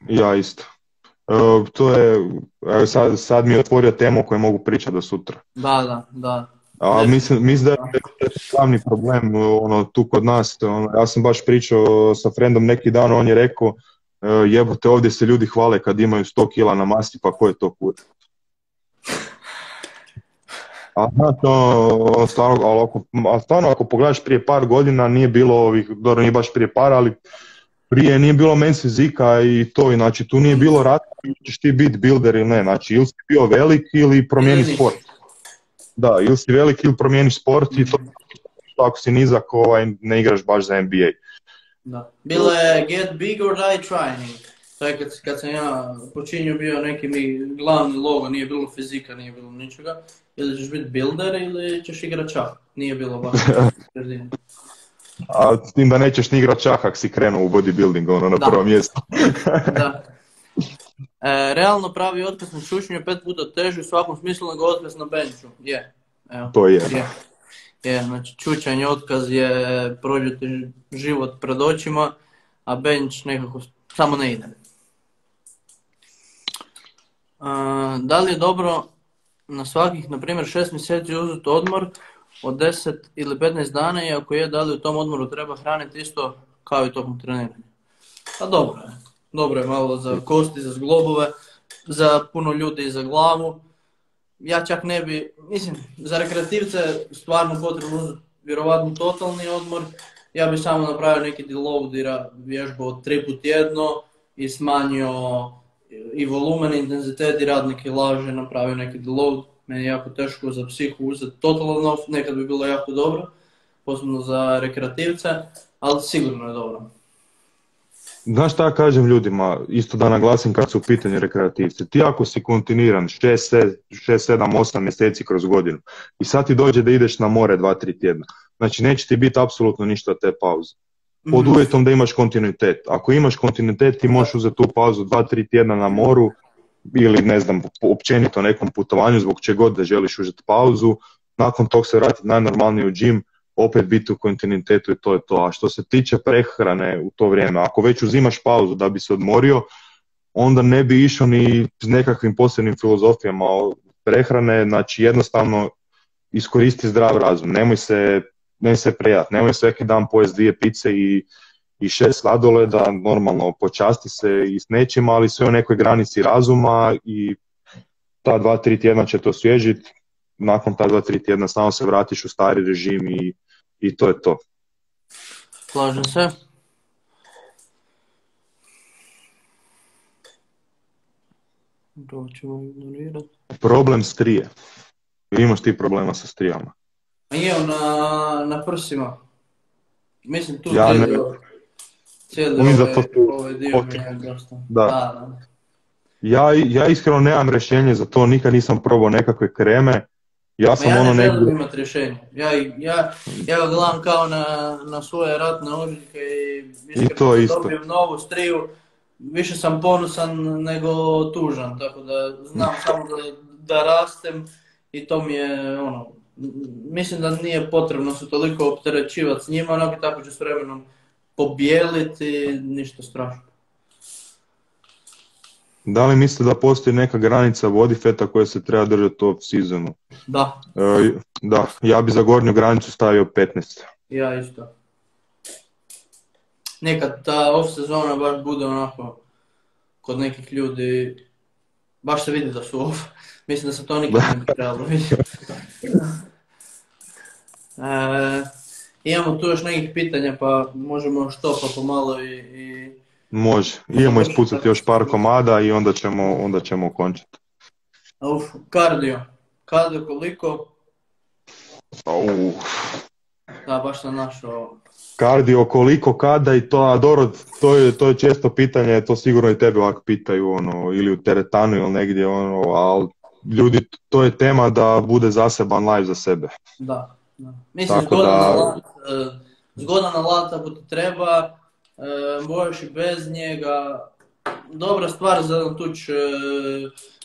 Ja isto. E, to je, sad, sad mi je otvorio temu koju mogu pričati do sutra. Da, da, da. A mislim, mislim da je glavni problem ono, tu kod nas. Ono, ja sam baš pričao sa frendom neki dan, on je rekao E, jebote ovdje se ljudi hvale kad imaju 100 kila na masti, pa ko je to kur? A to stvarno, ali ako, a stvarno ako pogledaš prije par godina nije bilo ovih, dobro nije baš prije par, ali prije nije bilo mens fizika i to, znači tu nije bilo rata, ćeš ti biti builder ili ne, znači ili si bio velik ili promijeni sport. Da, ili si velik ili promijeni sport i to ako si nizak ovaj, ne igraš baš za NBA. Da. Bilo je Get Big or Die Trying. To je kad, kad sam ja počinio bio neki mi glavni logo, nije bilo fizika, nije bilo ničega. Ili ćeš biti builder ili ćeš igrat čak. Nije bilo baš A s tim da nećeš ni igrat čak ako si krenuo u bodybuilding, ono na da. prvo mjesto. da. E, realno pravi otkaz na čučnju je pet puta teži u svakom smislu nego otkaz na benchu. Je. Evo. To je. je je, znači čučanj otkaz je prođete život pred očima, a bench nekako samo ne ide. da li je dobro na svakih, na primjer, šest mjeseci uzeti odmor od 10 ili 15 dana i ako je, da li u tom odmoru treba hraniti isto kao i tokom treniranja? Pa dobro je. Dobro je malo za kosti, za zglobove, za puno ljudi za glavu ja čak ne bi, mislim, za rekreativce stvarno potrebno vjerovatno totalni odmor. Ja bi samo napravio neki deload vježbu od tri put tjedno i smanjio i volumen, intenzitet i radnike laže, napravio neki deload. Meni je jako teško za psihu uzeti totalan off, nekad bi bilo jako dobro, posebno za rekreativce, ali sigurno je dobro. Znaš šta kažem ljudima, isto da naglasim kad su u pitanju rekreativci. Ti ako si kontinuiran 6, 7, 8 mjeseci kroz godinu i sad ti dođe da ideš na more 2-3 tjedna, znači neće ti biti apsolutno ništa te pauze. Pod mhm. uvjetom da imaš kontinuitet. Ako imaš kontinuitet ti možeš uzeti tu pauzu 2-3 tjedna na moru ili ne znam, općenito nekom putovanju zbog čega god da želiš uzeti pauzu, nakon tog se vratiti najnormalnije u džim, opet biti u kontinuitetu i to je to. A što se tiče prehrane u to vrijeme, ako već uzimaš pauzu da bi se odmorio, onda ne bi išao ni s nekakvim posebnim filozofijama prehrane, znači jednostavno iskoristi zdrav razum, nemoj se, nemoj se prejat, nemoj svaki dan pojesti dvije pice i, i šest sladoleda, normalno počasti se i s nečim, ali sve u nekoj granici razuma i ta dva, tri tjedna će to osvježiti, nakon ta dva, tri tjedna samo se vratiš u stari režim i, i to je to. Slažem se. To ćemo ignorirati. Problem strije. Imaš ti problema sa strijama? Je, na, na prsima. Mislim tu Ja ne- cijeli, za ovaj, to su ovaj dio oči. mi je. Da. da. Ja, ja iskreno nemam rješenje za to, nikad nisam probao nekakve kreme. Ja Ma sam ja ono ne želim negdje... imati rješenje. Ja, ja, ja gledam kao na, na svoje ratne ožiljke i iskreno to kad isto. dobijem novu striju, više sam ponosan nego tužan, tako da znam samo da, da rastem i to mi je ono, mislim da nije potrebno se toliko opterećivati s njima, onako i tako ću s vremenom pobijeliti, ništa strašno. Da li mislite da postoji neka granica body fata koja se treba držati off seasonu? Da, E, da, ja bi za gornju granicu stavio 15. ja isto. Nekad ta off sezona baš bude onako kod nekih ljudi, baš se vidi da su off. Mislim da se to nikad ne bi trebalo vidjeti. E, imamo tu još nekih pitanja pa možemo što pa pomalo i, i Može. Idemo ispucati još par komada i onda ćemo, onda ćemo okončati. uf, kardio. Kardio koliko? Au. Da, baš sam našao. Kardio koliko, kada i to, a dobro, to je, to je često pitanje, to sigurno i tebe ovako pitaju, ono, ili u teretanu ili negdje, ono, ali ljudi, to je tema da bude zaseban live za sebe. Da, da. Mislim, Tako zgodan, da- alat, e, zgodan alat ako ti treba, možeš i bez njega. Dobra stvar za natuć e,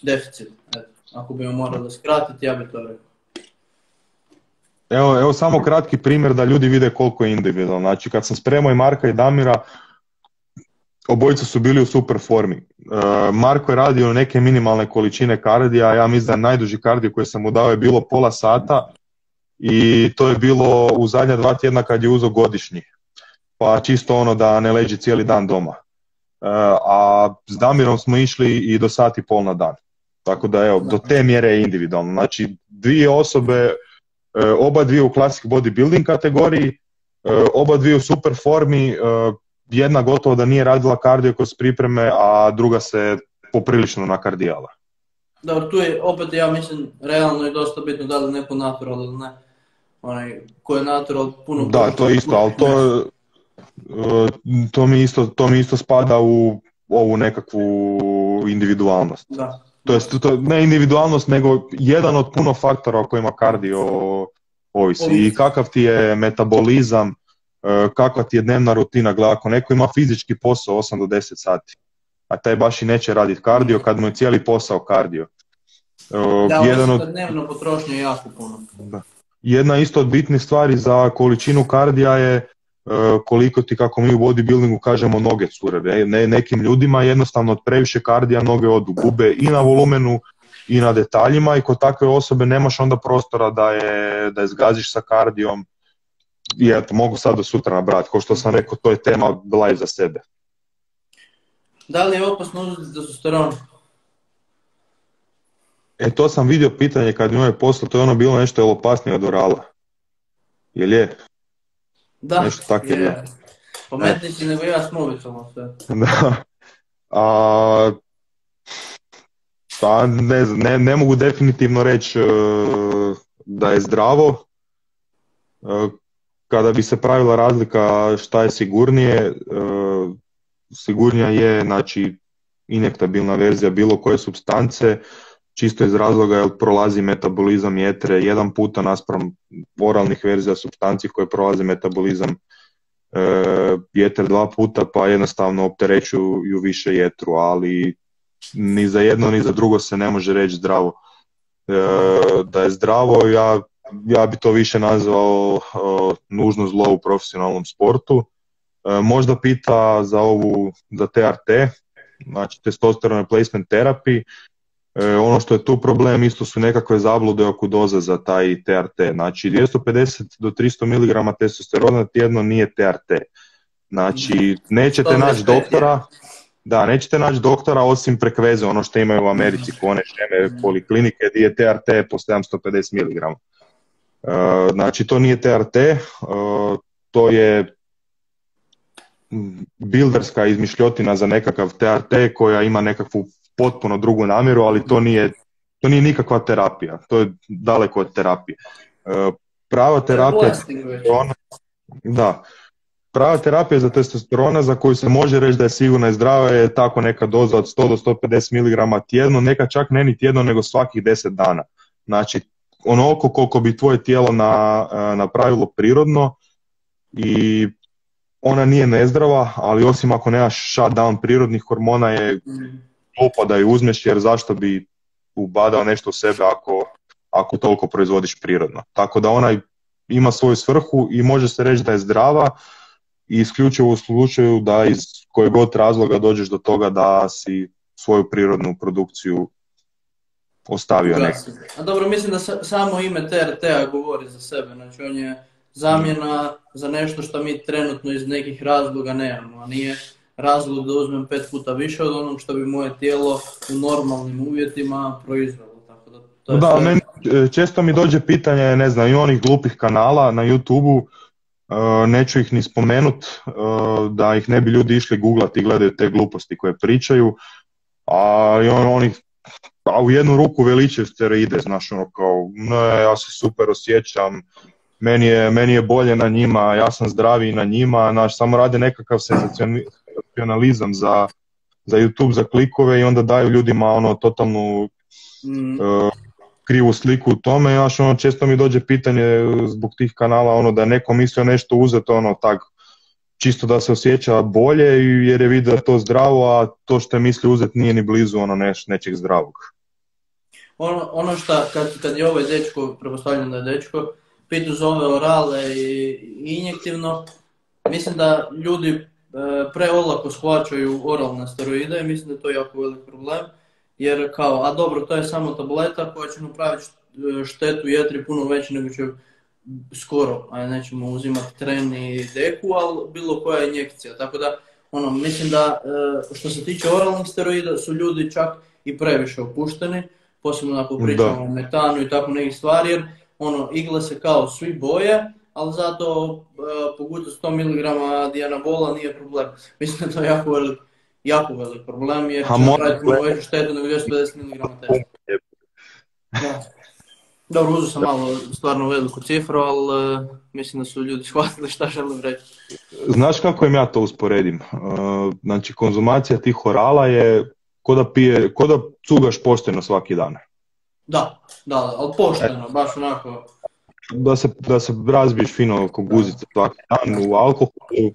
deficit. Ako bi morali skratiti, ja bi to rekao. Evo, evo samo kratki primjer da ljudi vide koliko je individualno. Znači, kad sam spremao i Marka i Damira, obojica su bili u super formi. E, Marko je radio neke minimalne količine kardija, ja mislim da najduži kardio koji sam mu dao je bilo pola sata i to je bilo u zadnja dva tjedna kad je uzeo godišnji. Pa čisto ono da ne leži cijeli dan doma. E, a s Damirom smo išli i do sati pol na dan. Tako da evo, do te mjere je individualno. Znači, dvije osobe E, oba dvije u classic bodybuilding kategoriji, e, oba dvije u super formi, jedna gotovo da nije radila kardio kroz pripreme, a druga se poprilično nakardijala. Dobro, tu je opet, ja mislim, realno je dosta bitno da li neko natural ili ne. Onaj, ko je natural, puno... Da, to je isto, ali to, to, mi isto, to mi isto spada u ovu nekakvu individualnost. Da. To jest, to, ne individualnost, nego jedan od puno faktora o kojima kardio ovisi. I kakav ti je metabolizam, e, kakva ti je dnevna rutina. Gle, ako neko ima fizički posao 8 do 10 sati, a taj baš i neće raditi kardio kad mu je cijeli posao kardio. E, Da, jedan od, dnevno potrošnje jako puno. da. Jedna isto od bitnih stvari za količinu kardija je koliko ti, kako mi u bodybuildingu kažemo, noge cure. Ne- Ne, nekim ljudima jednostavno od previše kardija noge odu, gube i na volumenu i na detaljima i kod takve osobe nemaš onda prostora da je, da je zgaziš sa kardijom i eto, mogu sad do sutra nabrati. Kao što sam rekao, to je tema live za sebe. Da li je opasno uzeti testosteron? E, to sam vidio pitanje kad mi je poslao, to je ono bilo nešto jel opasnije od orala. Jel je? Da, Nešto tako je. je. Pametniji nego ja s mobitelom sve. Da. A, pa ne, ne, ne mogu definitivno reći e, da je zdravo. E, Kada bi se pravila razlika šta je sigurnije, e, sigurnija je znači injektabilna verzija bilo koje substance, čisto iz razloga jer prolazi metabolizam jetre jedan puta naspram oralnih verzija substanci koje prolaze metabolizam e, jeter dva puta pa jednostavno opterećuju više jetru, ali ni za jedno ni za drugo se ne može reći zdravo. E, da je zdravo, ja, ja bi to više nazvao e, nužno zlo u profesionalnom sportu. Možda pita za ovu, za TRT, znači testosteron replacement therapy. E, ono što je tu problem isto su nekakve zablude oko doze za taj TRT. Znači 250 do 300 mg testosterona tjedno nije TRT. Znači nećete naći doktora, da, nećete naći doktora osim prek veze, ono što imaju u Americi kone šeme poliklinike gdje je TRT po 750 mg. E, znači to nije TRT, e, to je bilderska izmišljotina za nekakav TRT koja ima nekakvu potpuno drugu namjeru, ali to nije, to nije nikakva terapija, to je daleko od terapije. E, prava terapija da, prava terapija za testosterona za koju se može reći da je sigurna i zdrava je tako neka doza od 100 do 150 mg tjedno, neka čak ne ni tjedno nego svakih 10 dana. Znači onoliko koliko bi tvoje tijelo na, e, napravilo prirodno i ona nije nezdrava, ali osim ako nemaš shutdown prirodnih hormona je glupo da ju uzmeš jer zašto bi ubadao nešto u sebe ako, ako toliko proizvodiš prirodno. Tako da ona ima svoju svrhu i može se reći da je zdrava i isključivo u slučaju da iz kojeg god razloga dođeš do toga da si svoju prirodnu produkciju ostavio neki. A dobro, mislim da samo ime TRT-a govori za sebe, znači on je zamjena za nešto što mi trenutno iz nekih razloga nemamo, a nije razlog da uzmem pet puta više od onog što bi moje tijelo u normalnim uvjetima proizvelo. Tako da, to da, meni, e, često mi dođe pitanje, ne znam, ima onih glupih kanala na youtube e, neću ih ni spomenut, e, da ih ne bi ljudi išli googlati i gledaju te gluposti koje pričaju, a i on, onih a u jednu ruku veličaju steroide, znaš, ono kao, ne, ja se super osjećam, meni je, meni je bolje na njima, ja sam zdraviji na njima, naš, samo rade nekakav senzacionalizam za, za YouTube, za klikove i onda daju ljudima ono totalnu mm. uh, krivu sliku u tome. Znaš, ono, često mi dođe pitanje zbog tih kanala ono, da neko mislio nešto uzeti ono tak čisto da se osjeća bolje jer je vidio to zdravo, a to što je mislio uzeti nije ni blizu ono neš, nečeg zdravog. Ono, ono što kad, kad je ovaj dečko, pretpostavljam da je dečko, pitu zove orale i injektivno, mislim da ljudi preolako shvaćaju oralne steroide i mislim da je to jako velik problem. Jer kao, a dobro, to je samo tableta koja će napraviti e, štetu jetri puno veći nego će skoro, a nećemo uzimati tren i deku, ali bilo koja injekcija. Tako da, ono, mislim da e, što se tiče oralnih steroida su ljudi čak i previše opušteni, posebno ako pričamo o metanu i tako nekih stvari, jer ono, igle se kao svi boje, ali zato uh, poguti 100 mg dijanabola nije problem. Mislim da to je jako velik, jako velik problem jer će napraviti puno veću štetu nego 250 mg testa. Dobro, uzeo sam malo stvarno veliku cifru, ali uh, mislim da su ljudi shvatili šta želim reći. Znaš kako im ja to usporedim? Uh, znači, konzumacija tih orala je ko da, pije, ko da cugaš pošteno svaki dan. Da, da, ali pošteno, baš onako. Da se, da se razbiješ fino oko guzice svaki dan u alkoholu.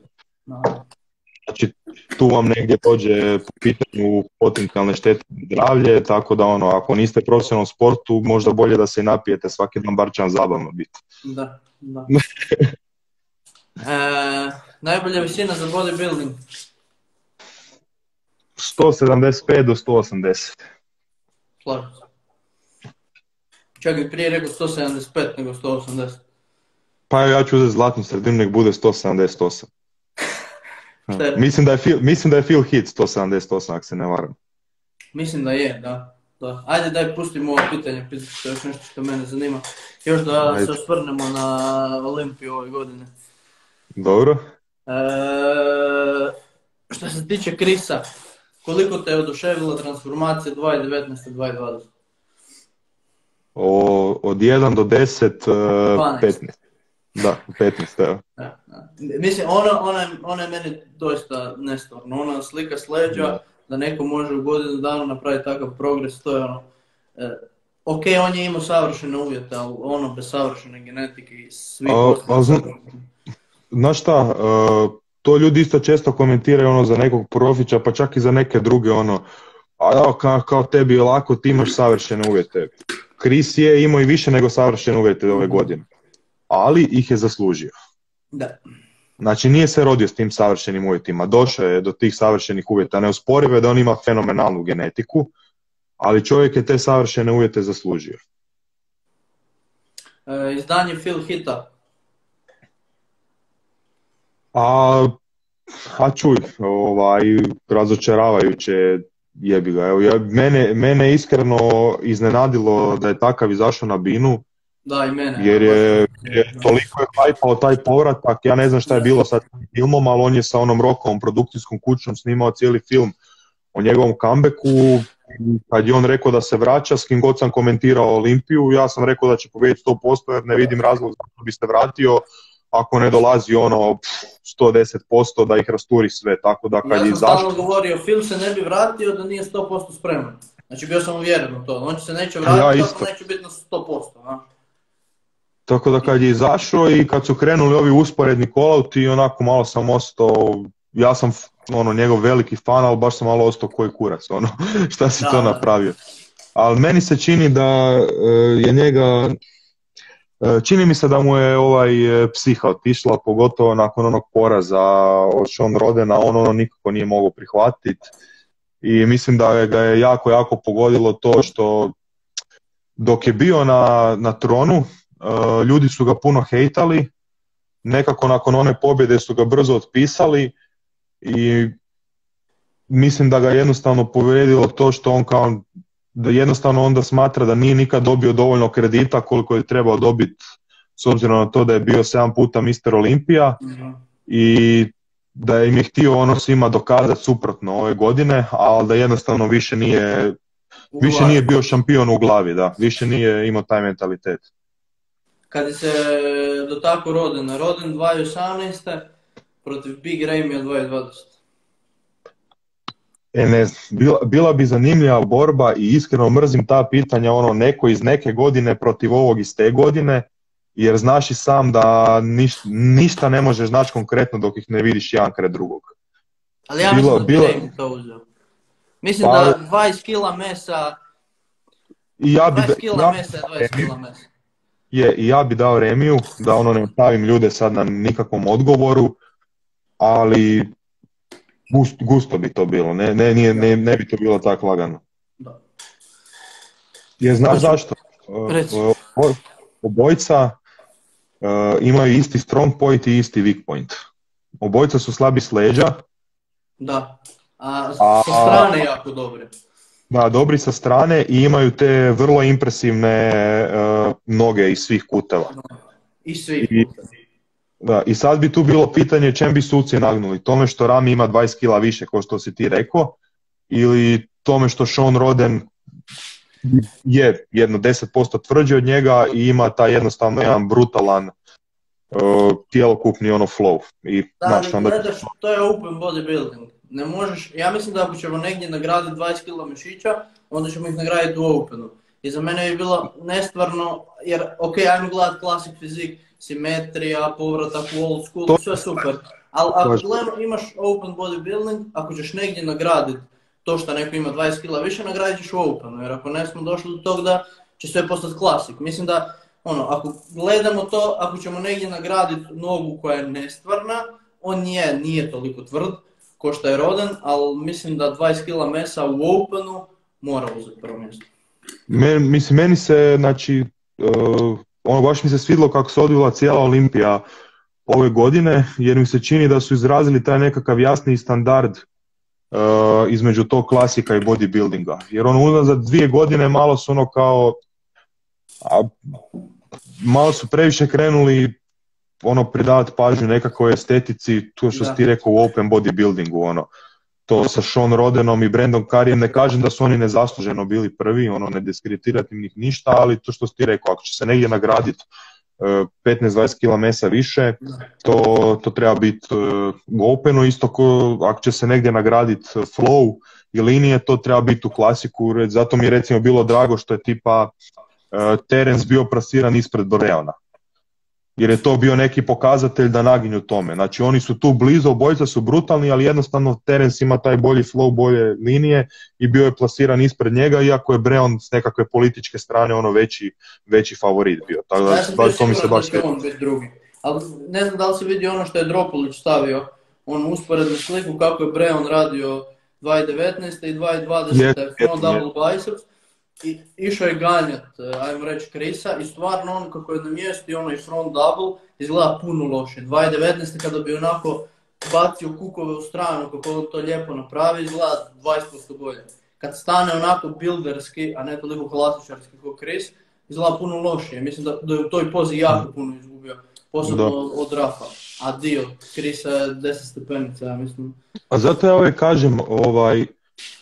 Znači, tu vam negdje dođe po pitanju potencijalne štete zdravlje, tako da ono, ako niste profesionalnom sportu, možda bolje da se napijete svaki dan, bar će vam zabavno biti. Da, da. e, najbolja visina za bodybuilding? 175 do 180. Slažem Čak i prije rekao 175 nego 180. Pa ja ću uzeti zlatnu sredinu, nek bude 178. mislim, da je Phil, mislim da je Phil Hit 178, ako se ne varam. Mislim da je, da. da. Ajde daj pustimo ovo pitanje, to je još nešto što mene zanima. Još da Ajde. se osvrnemo na Olimpiju ove godine. Dobro. E, što se tiče Krisa, koliko te je oduševila transformacija 2019-2020? O, od 1 do 10, 12. 15. Da, 15, evo. Da, da. Mislim, ona, ona, ona je meni doista nestvarno. Ona slika sleđa, da. da neko može u godinu dana napraviti takav progres, to je ono... Eh, ok, on je imao savršene uvjete, ali ono bez savršene genetike i svih Znaš šta, uh, to ljudi isto često komentiraju ono za nekog profića, pa čak i za neke druge ono, a kao, kao tebi je lako, ti imaš savršene uvjete. Chris je imao i više nego savršene uvjete ove godine, ali ih je zaslužio. Da. Znači nije se rodio s tim savršenim uvjetima, došao je do tih savršenih uvjeta, neosporivo je da on ima fenomenalnu genetiku, ali čovjek je te savršene uvjete zaslužio. E, izdanje Phil Hita. A, a čuj, ovaj, razočaravajuće jebi ga. Evo, ja, mene, mene iskreno iznenadilo da je takav izašao na binu, Da, i mene. jer je, je toliko je hajpao taj povratak, ja ne znam šta je bilo sa tim filmom, ali on je sa onom rokovom produkcijskom kućom snimao cijeli film o njegovom comebacku, kad je on rekao da se vraća, s kim god sam komentirao Olimpiju, ja sam rekao da će pobijediti 100% jer ne vidim razlog zašto bi se vratio ako ne dolazi ono pff, 110% da ih rasturi sve, tako da kad Ja je sam stalno govorio, Phil se ne bi vratio da nije 100% spreman. Znači bio sam uvjeren u to. On će se neće vratiti Ja isto. neće biti na 100%. A? tako da kad je izašao i kad su krenuli ovi usporedni kolauti, onako malo sam ostao, ja sam ono njegov veliki fan, ali baš sam malo ostao koji kurac, ono, šta si Da, to napravio. Ali meni se čini da e, je njega, čini mi se da mu je ovaj e, psiha otišla, pogotovo nakon onog poraza od Sean Rodena, on ono nikako nije mogao prihvatiti i mislim da ga je jako, jako pogodilo to što dok je bio na, na tronu, e, ljudi su ga puno hejtali, nekako nakon one pobjede su ga brzo otpisali i mislim da ga je jednostavno povrijedilo to što on kao da jednostavno onda smatra da nije nikad dobio dovoljno kredita koliko je trebao dobiti s obzirom na to da je bio 7 puta Mr. Olimpija Mhm. i da im je htio ono svima dokazati suprotno ove godine, ali da jednostavno više nije, više nije bio šampion u glavi, da, više nije imao taj mentalitet. Kad je se dotakao Rodena, Roden 2018. protiv Big Ramija 2020. E ne bila, bila bi zanimljiva borba i iskreno mrzim ta pitanja, ono neko iz neke godine protiv ovog iz te godine, jer znaš i sam da niš, ništa ne možeš znaći konkretno dok ih ne vidiš jedan kraj drugog. Ali ja Bilo- mislim da bi bilo- Rami to uzeo. Mislim Pa- da 20 kila mesa, ja bi, 20 kila ja- mesa je 20 kila mesa. je, i ja bi dao Remiju, da ono ne stavim ljude sad na nikakvom odgovoru, ali gust, gusto bi to bilo, ne, ne, nije, ne, ne bi to bilo tako lagano. Da. Jer znaš zašto? Reci. Uh, o- Obojca uh, imaju isti strong point i isti weak point. Obojca su slabi s leđa, Da. A A- sa strane jako dobre. da, dobri sa strane i imaju te vrlo impresivne uh, noge iz svih kuteva. I svi. I- Da, I sad bi tu bilo pitanje čem bi suci nagnuli. Tome što Rami ima 20 kila više, kao što si ti rekao, ili tome što Sean Roden je jedno 10% tvrđi od njega i ima taj jednostavno jedan brutalan uh, tijelokupni ono flow. I, Da, znaš, onda, gledaš, to je open bodybuilding. Ne možeš, ja mislim da ako ćemo negdje nagraditi 20 kila mišića, onda ćemo ih nagraditi u openu. I za mene bi bilo nestvarno, jer ok, ajmo gledat classic fizik, simetrija, povratak u old school, To- sve super. Ali ako gledamo, imaš open bodybuilding, ako ćeš negdje nagraditi to što neko ima 20 kila više, nagradit ćeš u openu. Jer ako ne smo došli do tog da će sve postati klasik. Mislim da, ono, ako gledamo to, ako ćemo negdje nagraditi nogu koja je nestvarna, on je, nije toliko tvrd ko što je roden, ali mislim da 20 kila mesa u openu mora uzeti prvo mjesto. men- mislim, meni se, znači, uh, ono baš mi se svidlo kako se odvila cijela Olimpija ove godine, jer mi se čini da su izrazili taj nekakav jasni standard uh, između tog klasika i bodybuildinga. Jer ono unazad dvije godine malo su ono kao a, malo su previše krenuli ono pridavati pažnju nekakvoj estetici, to što si Da. ti rekao u open bodybuildingu, ono to sa Sean Rodenom i Brandon Curryem, ne kažem da su oni nezasluženo bili prvi, ono ne diskreditirati njih ništa, ali to što ti rekao, ako će se negdje nagraditi 15-20 kila mesa više, to, to treba biti e, u openu, isto ko ako će se negdje nagraditi flow i linije, to treba biti u klasiku, zato mi je recimo bilo drago što je tipa e, Terence bio plasiran ispred Boreona. Jer je to bio neki pokazatelj da naginju tome. Znači oni su tu blizu, obojica su brutalni, ali jednostavno Terence ima taj bolji flow, bolje linije i bio je plasiran ispred njega, iako je Breon s nekakve političke strane ono veći, veći favorit bio. Tako da, Ja sam to mi se baš on drugi. Ali ne znam da li si vidio ono što je Dropulić stavio, onu usporednu sliku kako je Breon radio 2019. i 2020. Je, front double biceps. I išao je ganjat, eh, ajmo reći, Krisa i stvarno on kako je na mjestu i onaj front double izgleda puno loše. 2019. kada bi onako bacio kukove u stranu kako on to lijepo napravi, izgleda 20% bolje. Kad stane onako builderski, a ne toliko klasičarski kao Chris, izgleda puno lošije. Mislim da, da je u toj pozi jako puno izgubio, posebno Da. od Rafa. A dio Krisa je 10 stepenica, ja mislim. A zato ja uvijek kažem, ovaj,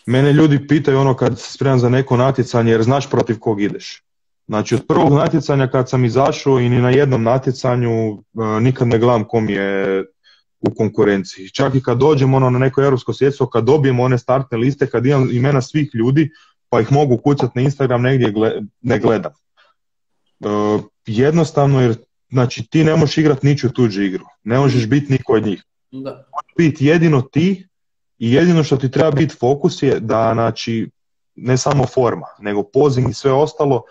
mene ljudi pitaju ono kad se spremam za neko natjecanje jer znaš protiv kog ideš. Znači od prvog natjecanja kad sam izašao i ni na jednom natjecanju e, nikad ne gledam kom je u konkurenciji. Čak i kad dođem ono na neko europsko svjetstvo, kad dobijem one startne liste, kad imam imena svih ljudi, pa ih mogu kucati na Instagram negdje ne gledam. E, jednostavno jer znači ti ne možeš igrati niču tuđu igru. Ne možeš biti niko od njih Da, biti jedino ti i jedino što ti treba biti fokus je da znači ne samo forma, nego pozing i sve ostalo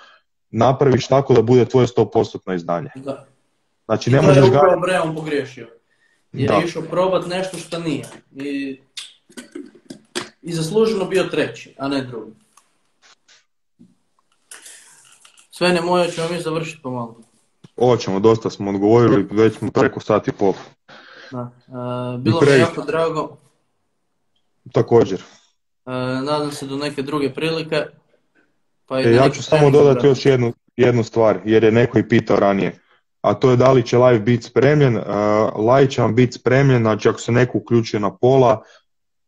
napraviš tako da bude tvoje 100% izdanje. da. Znači I ne možeš ga... Breon pogriješio. Jer Da. je išao probat nešto što nije. I, I zasluženo bio treći, a ne drugi. Sve ne moje ćemo mi završiti pomalo. Ovo ćemo, dosta smo odgovorili, već smo preko sat i pol. Da. E, bilo mi jako drago. Također. E, nadam se do neke druge prilike. Pa E, ja ću samo dodati još jednu, jednu stvar, jer je neko i pitao ranije. A to je da li će live biti spremljen. Uh, live će vam biti spremljen, znači ako se neko uključio na pola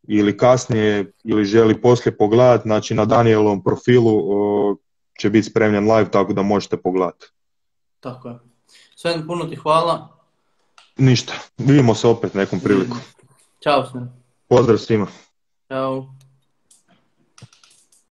ili kasnije ili želi poslije pogledati, znači na Danielovom profilu uh, će biti spremljen live tako da možete pogledati. Tako je. Sve puno ti hvala. Ništa, vidimo se opet nekom priliku. Ćao Sven. Pozdrav svima. Ćao.